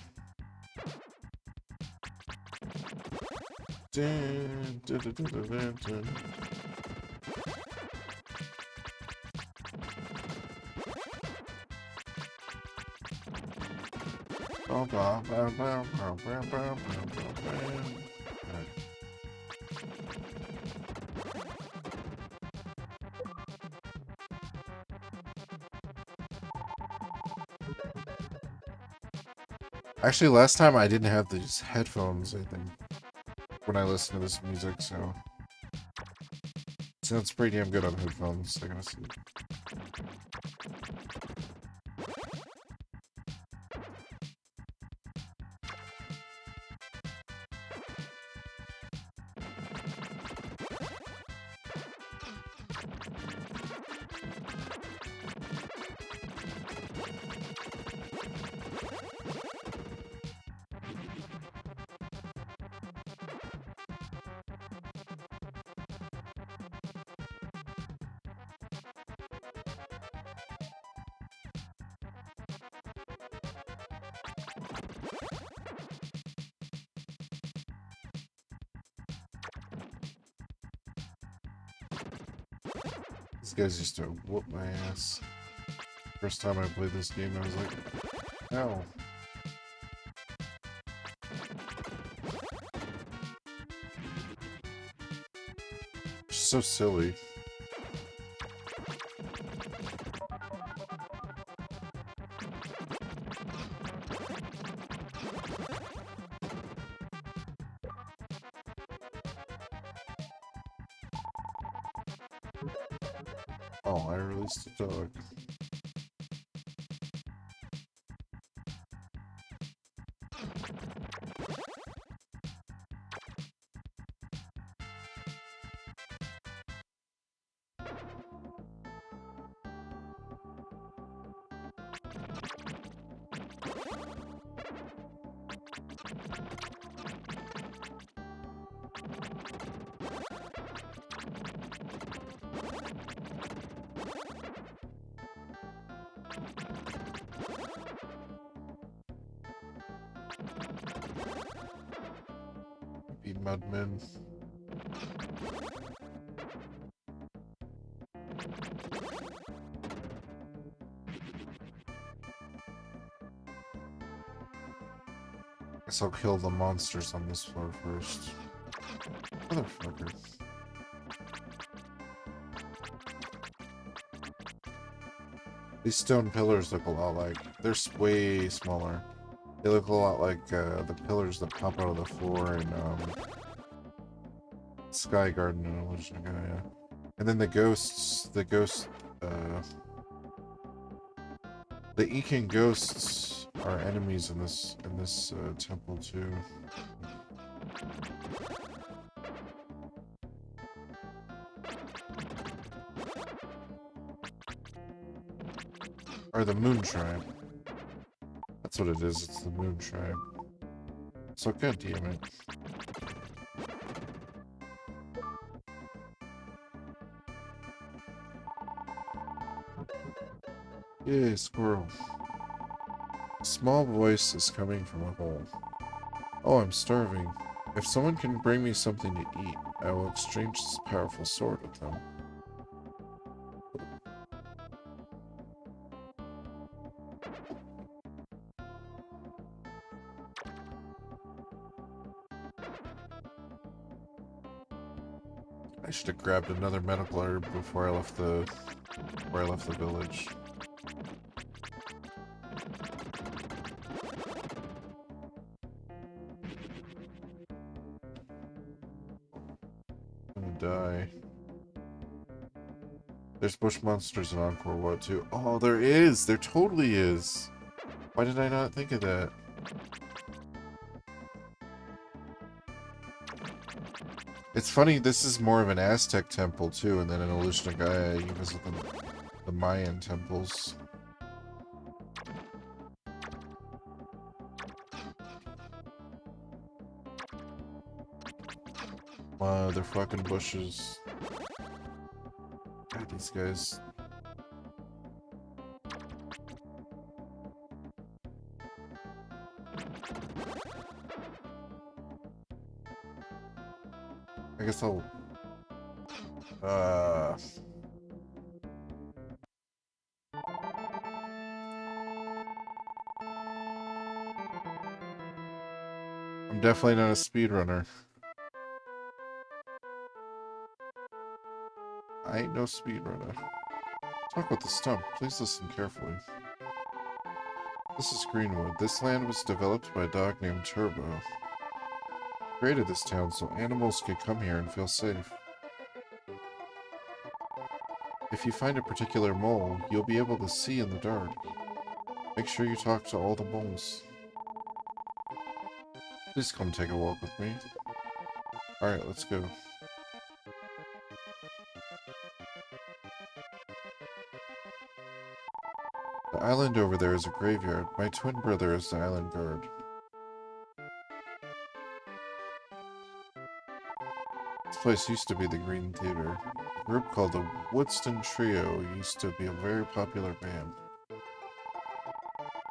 Actually, last time I didn't have these headphones, I think, when I listened to this music, so... Sounds pretty damn good on headphones, I gotta see. Guys used to whoop my ass. First time I played this game, I was like, ow. So silly. I'll kill the monsters on this floor first. Motherfucker. These stone pillars look a lot like... They're way smaller. They look a lot like uh, the pillars that pop out of the floor in um, Sky Garden in Illusion. And then the ghosts, the ghost, uh, the Incan ghosts are enemies in this in this uh, temple too. Or the Moon Tribe. That's what it is, it's the Moon Tribe. So good, damn it. Yay, squirrel. Small voice is coming from a hole. Oh, I'm starving. If someone can bring me something to eat, I will exchange this powerful sword with them. I should have grabbed another medical herb before I left the before I left the village. There's bush monsters in Angkor Wat too. Oh, there is! There totally is! Why did I not think of that? It's funny, this is more of an Aztec temple too, and then an Illusion of Gaia you visit the, the Mayan temples. fucking bushes. Guys. I guess I'll... Uh... I'm definitely not a speedrunner. No speedrunner. Talk with the stump. Please listen carefully. This is Greenwood. This land was developed by a dog named Turbo. Created this town so animals could come here and feel safe. If you find a particular mole, you'll be able to see in the dark. Make sure you talk to all the moles. Please come take a walk with me. Alright, let's go. Island over there is a graveyard. My twin brother is the island guard. This place used to be the Green Theater. A group called the Woodston Trio used to be a very popular band.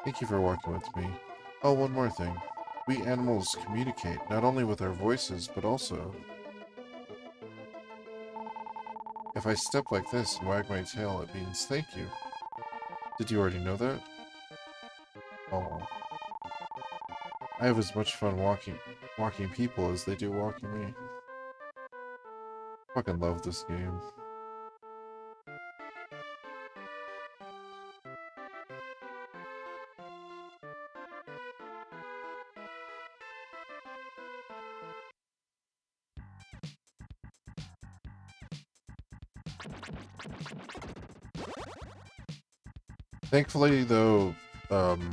Thank you for walking with me. Oh, one more thing. We animals communicate, not only with our voices, but also... If I step like this and wag my tail, it means thank you. Did you already know that? Oh. I have as much fun walking walking people as they do walking me. Fucking love this game. Thankfully, though, um,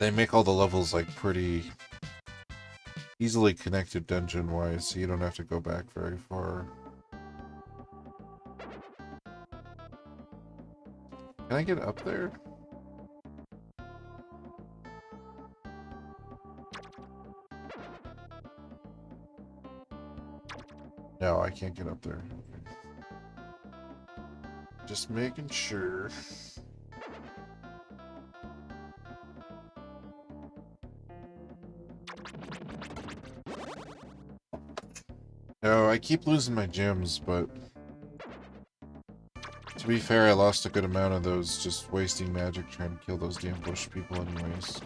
they make all the levels, like, pretty easily connected dungeon-wise, so you don't have to go back very far. Can I get up there? No, I can't get up there. Just making sure. No, I keep losing my gems, but... To be fair, I lost a good amount of those just wasting magic trying to kill those damn bush people anyways.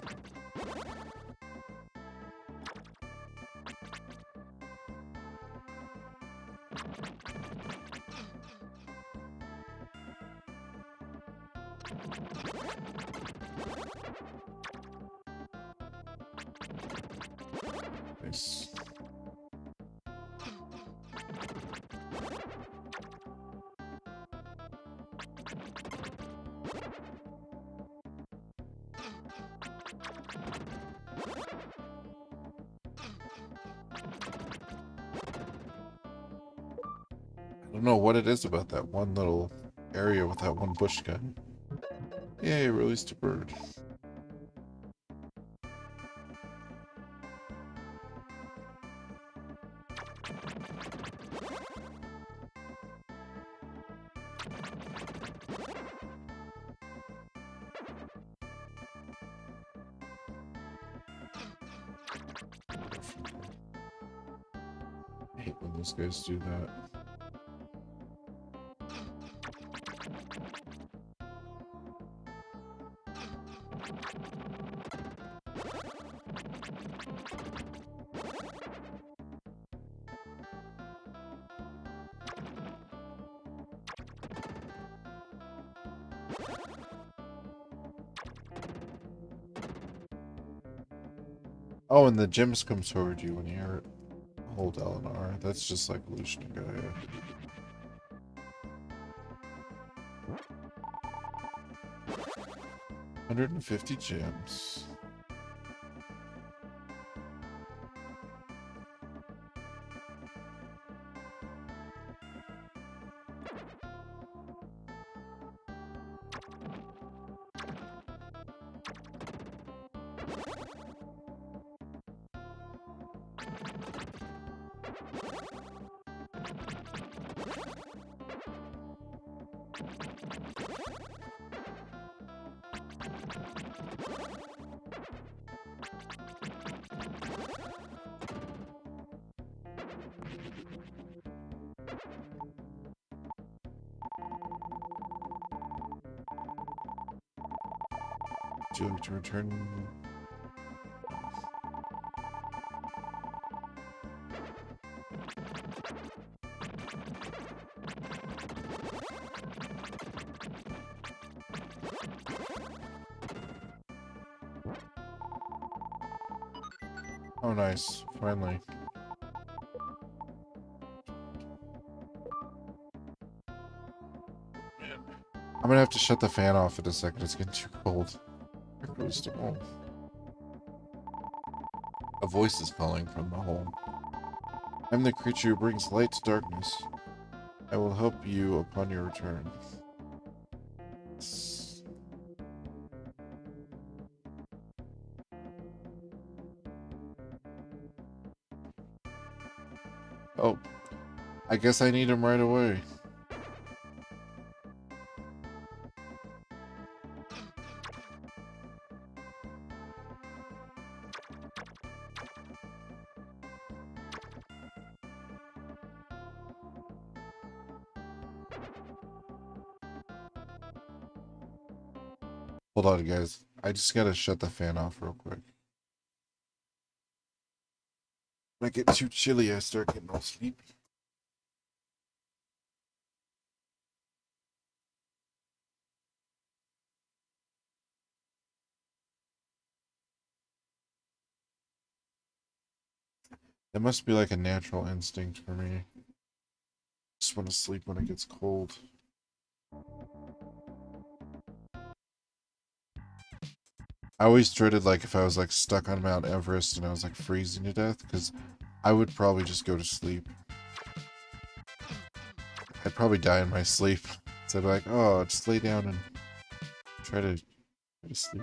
Is about that one little area with that one bush guy. Yay, released a bird. Hate when those guys do that. Oh, and the gems come toward you when you hear it. Hold L. That's just like Illusion of Gaia. 150 gems. You like to return? Oh, nice. Finally. I'm gonna have to shut the fan off in a second. It's getting too cold. Goes the. A voice is calling from the hole. I'm the creature who brings light to darkness. I will help you upon your return. Oh, I guess I need him right away. Hold on, guys. I just gotta shut the fan off real quick. When I get too chilly, I start getting all sleepy. It must be like a natural instinct for me. Just want to sleep when it gets cold. I always dreaded like if I was like stuck on Mount Everest and I was like freezing to death because I would probably just go to sleep. I'd probably die in my sleep. So I'd be like, oh, just lay down and try to, try to sleep.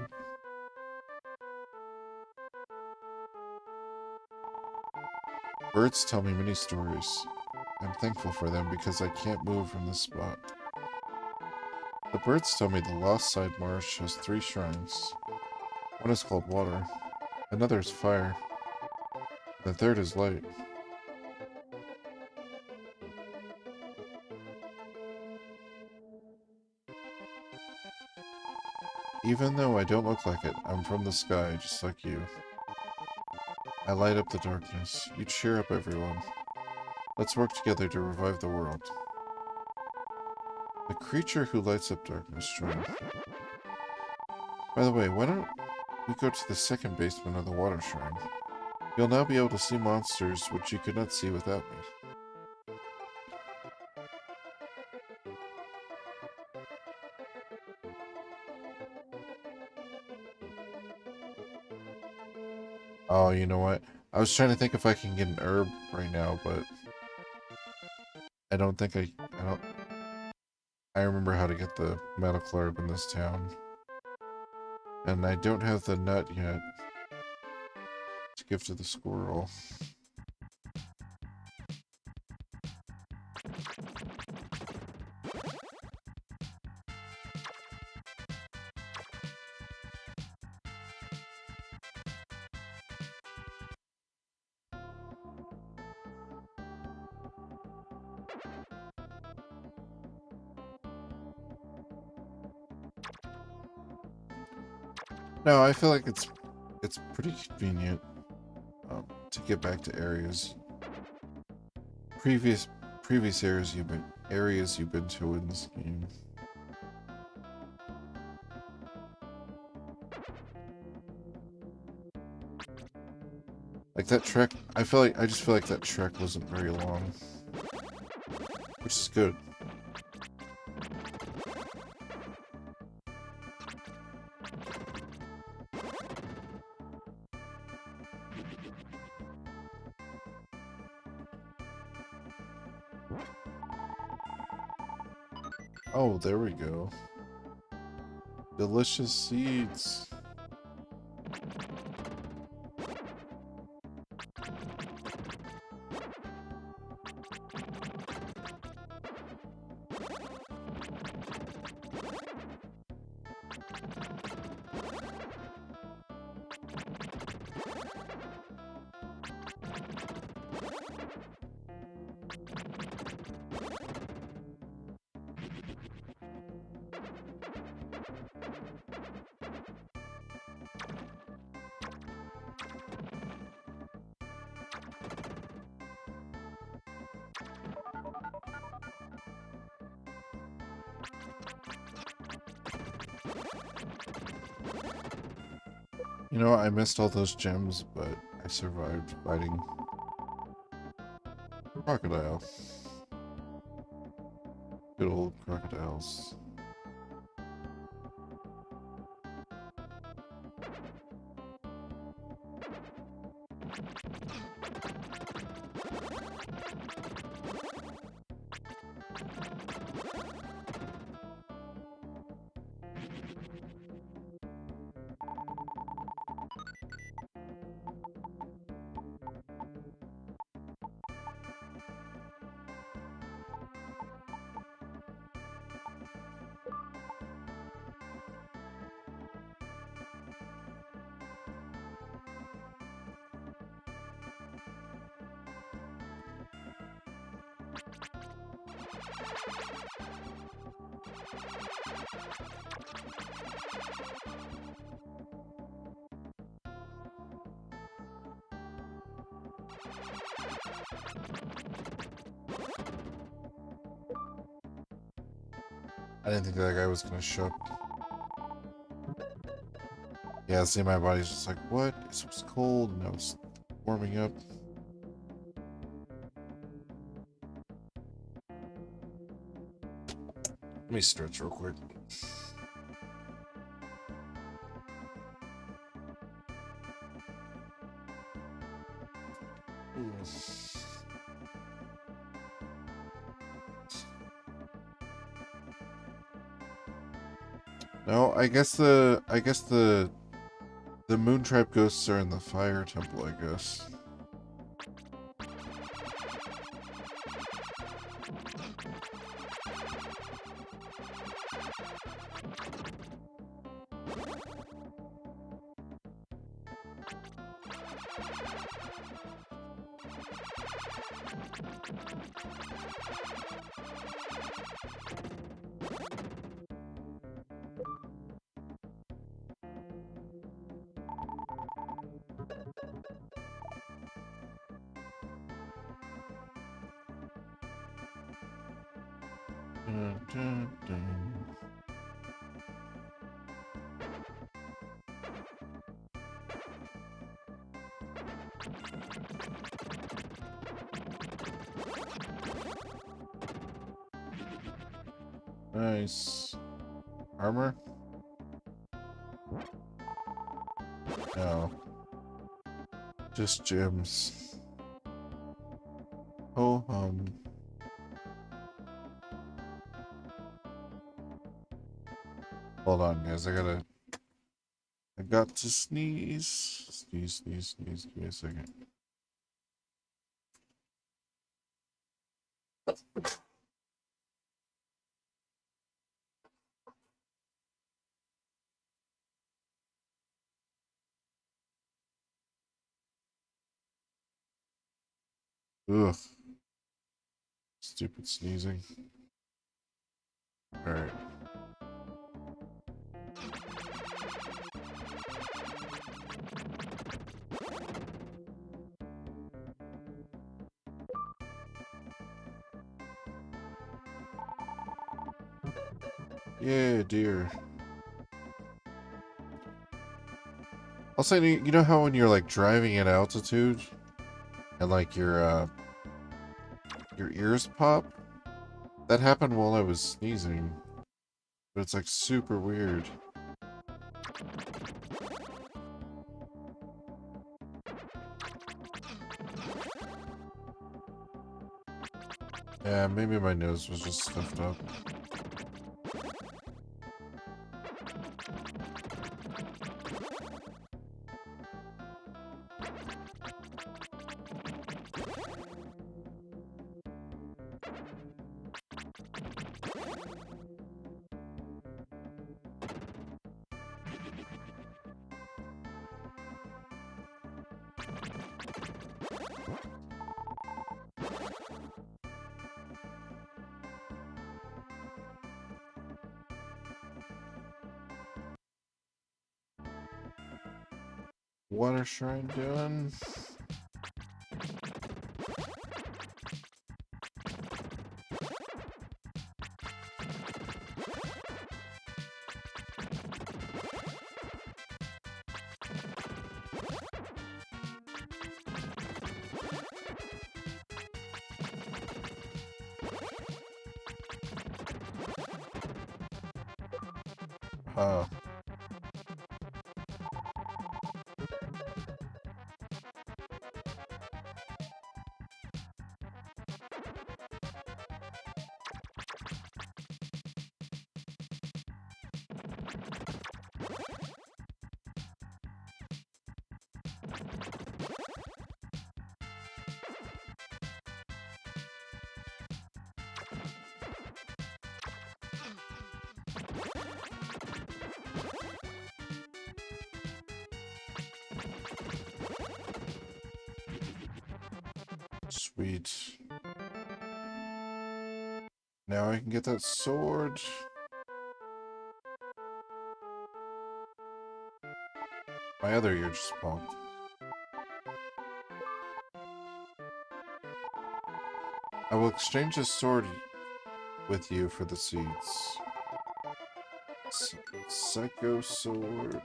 Birds tell me many stories. I'm thankful for them because I can't move from this spot. The birds tell me the Lostside Marsh has three shrines. One is called water, another is fire, the third is light. Even though I don't look like it, I'm from the sky, just like you. I light up the darkness. You cheer up everyone. Let's work together to revive the world. The creature who lights up darkness, Shrine. By the way, why don't we go to the second basement of the water shrine. You'll now be able to see monsters which you could not see without me. Oh, you know what? I was trying to think if I can get an herb right now, but I don't think I I don't... I remember how to get the medical herb in this town. And I don't have the nut yet to give to the squirrel. No, I feel like it's it's pretty convenient um, to get back to areas previous previous areas you've been areas you've been to in this game. Like that trek, I feel like I just feel like that trek wasn't very long, which is good. There we go. Delicious seeds. Missed all those gems, but I survived fighting crocodile. Good old crocodiles. Was gonna show. Yeah, see my body's just like, what? It was cold and I was warming up. Let me stretch real quick. I guess the I guess the the Moon Tribe ghosts are in the fire temple, I guess. gems. Oh, um. Hold on, guys. I gotta. I got to sneeze. Sneeze, sneeze, sneeze. Give me a second. Sneezing. Alright. Yeah, dear. Also, you know how when you're like driving at altitude and like your uh your ears pop? That happened while I was sneezing. But it's like super weird. Yeah, maybe my nose was just stuffed up. Shrine doing? Get that sword. My other ear just popped. I will exchange this sword with you for the seeds. Psycho sword.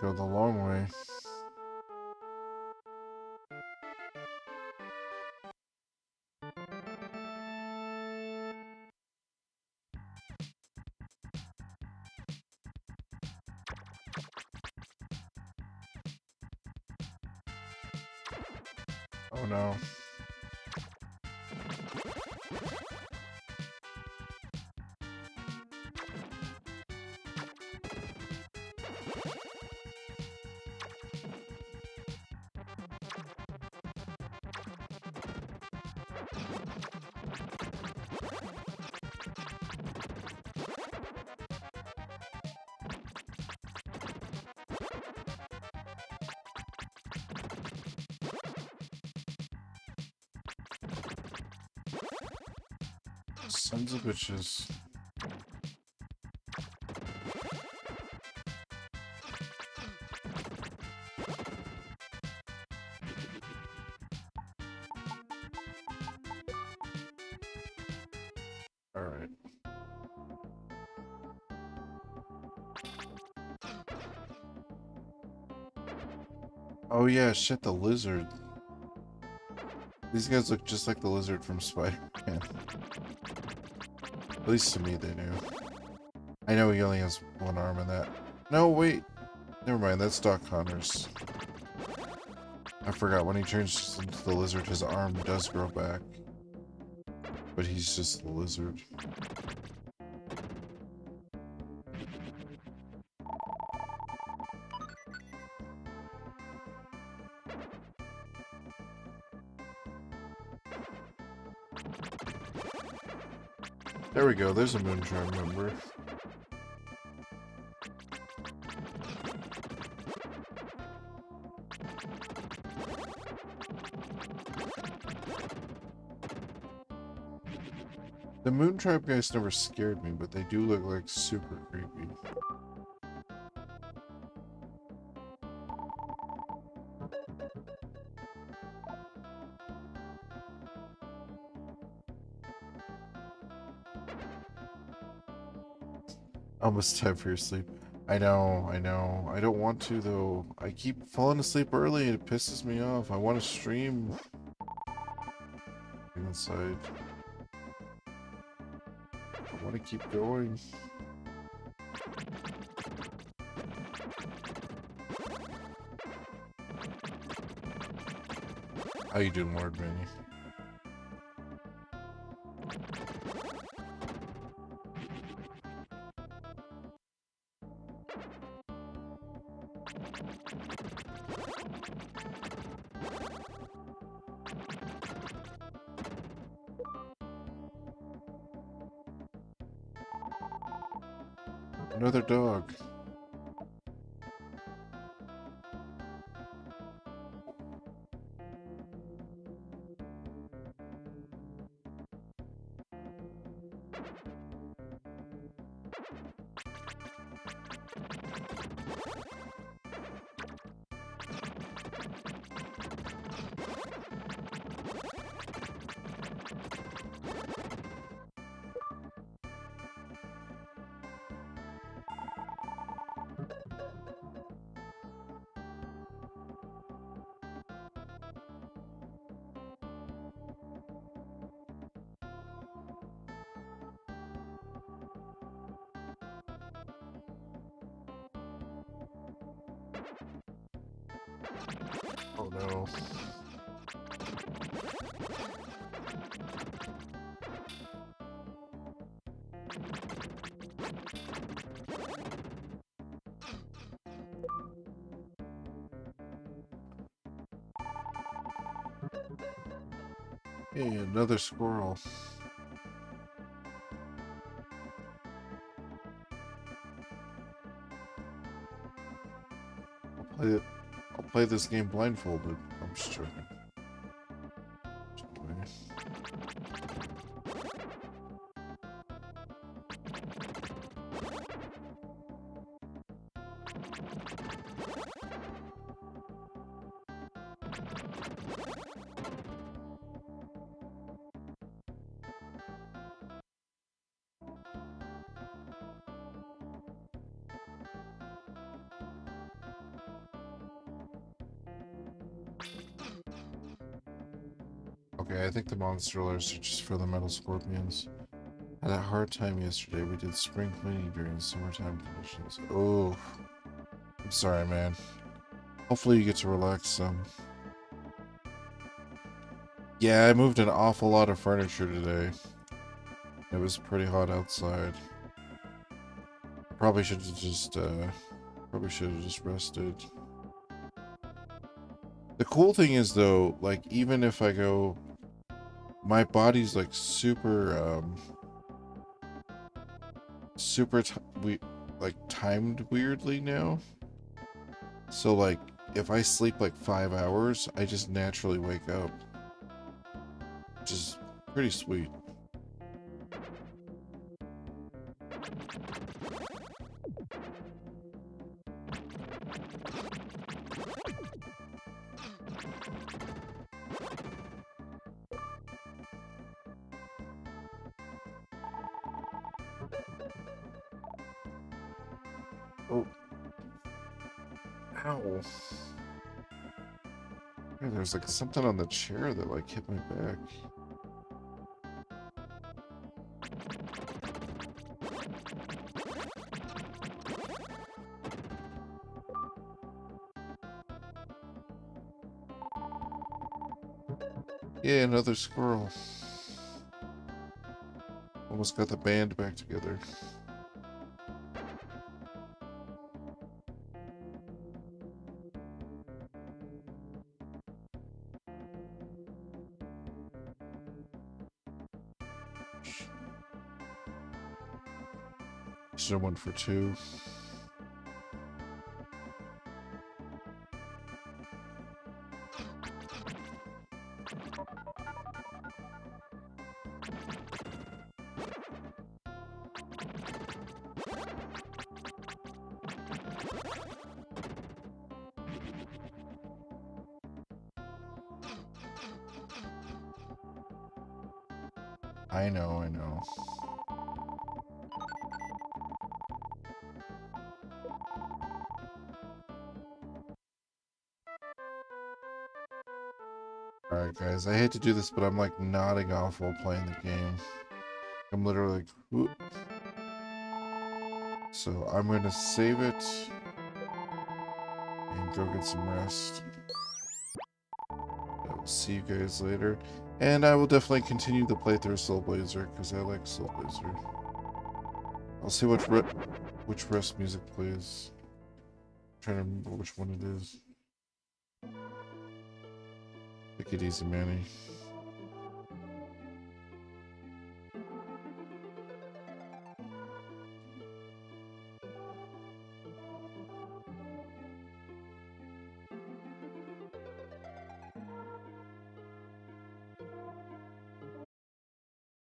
Go the long way. Oh no. Sons of bitches. Oh yeah, shit, the lizard. These guys look just like the lizard from At least to me, they do. I know he only has one arm in that. No, wait. Never mind, that's Doc Connors. I forgot, when he turns into the lizard, his arm does grow back. But he's just the lizard. Go, there's a Moontribe member. The moon tribe guys never scared me, but they do look like super creepy. Almost time for your sleep. I know, I know. I don't want to, though. I keep falling asleep early. It pisses me off. I want to stream. Inside. I want to keep going. How you doing, Lord Manny? Another dog. Another squirrel. I'll play it. I'll play this game blindfolded. I'm just joking. Monster alerts are just for the metal scorpions. Had a hard time yesterday. We did spring cleaning during summertime conditions. Oh, I'm sorry, man. Hopefully you get to relax some. Yeah, I moved an awful lot of furniture today. It was pretty hot outside. Probably should have just, uh, probably should have just rested. The cool thing is though, like even if I go my body's like super um super we like timed weirdly now. So like if i sleep like five hours i just naturally wake up. Which is pretty sweet was like something on the chair that like hit my back. Yeah, another squirrel. Almost got the band back together. Should one for two. Hate to do this, but I'm like nodding off while playing the game. I'm literally like, Whoop. So I'm gonna save it and go get some rest. I'll see you guys later. And I will definitely continue to play through Soul Blazer because I like Soul Blazer. I'll see which re which rest music plays. I'm trying to remember which one it is. Take it easy, Manny.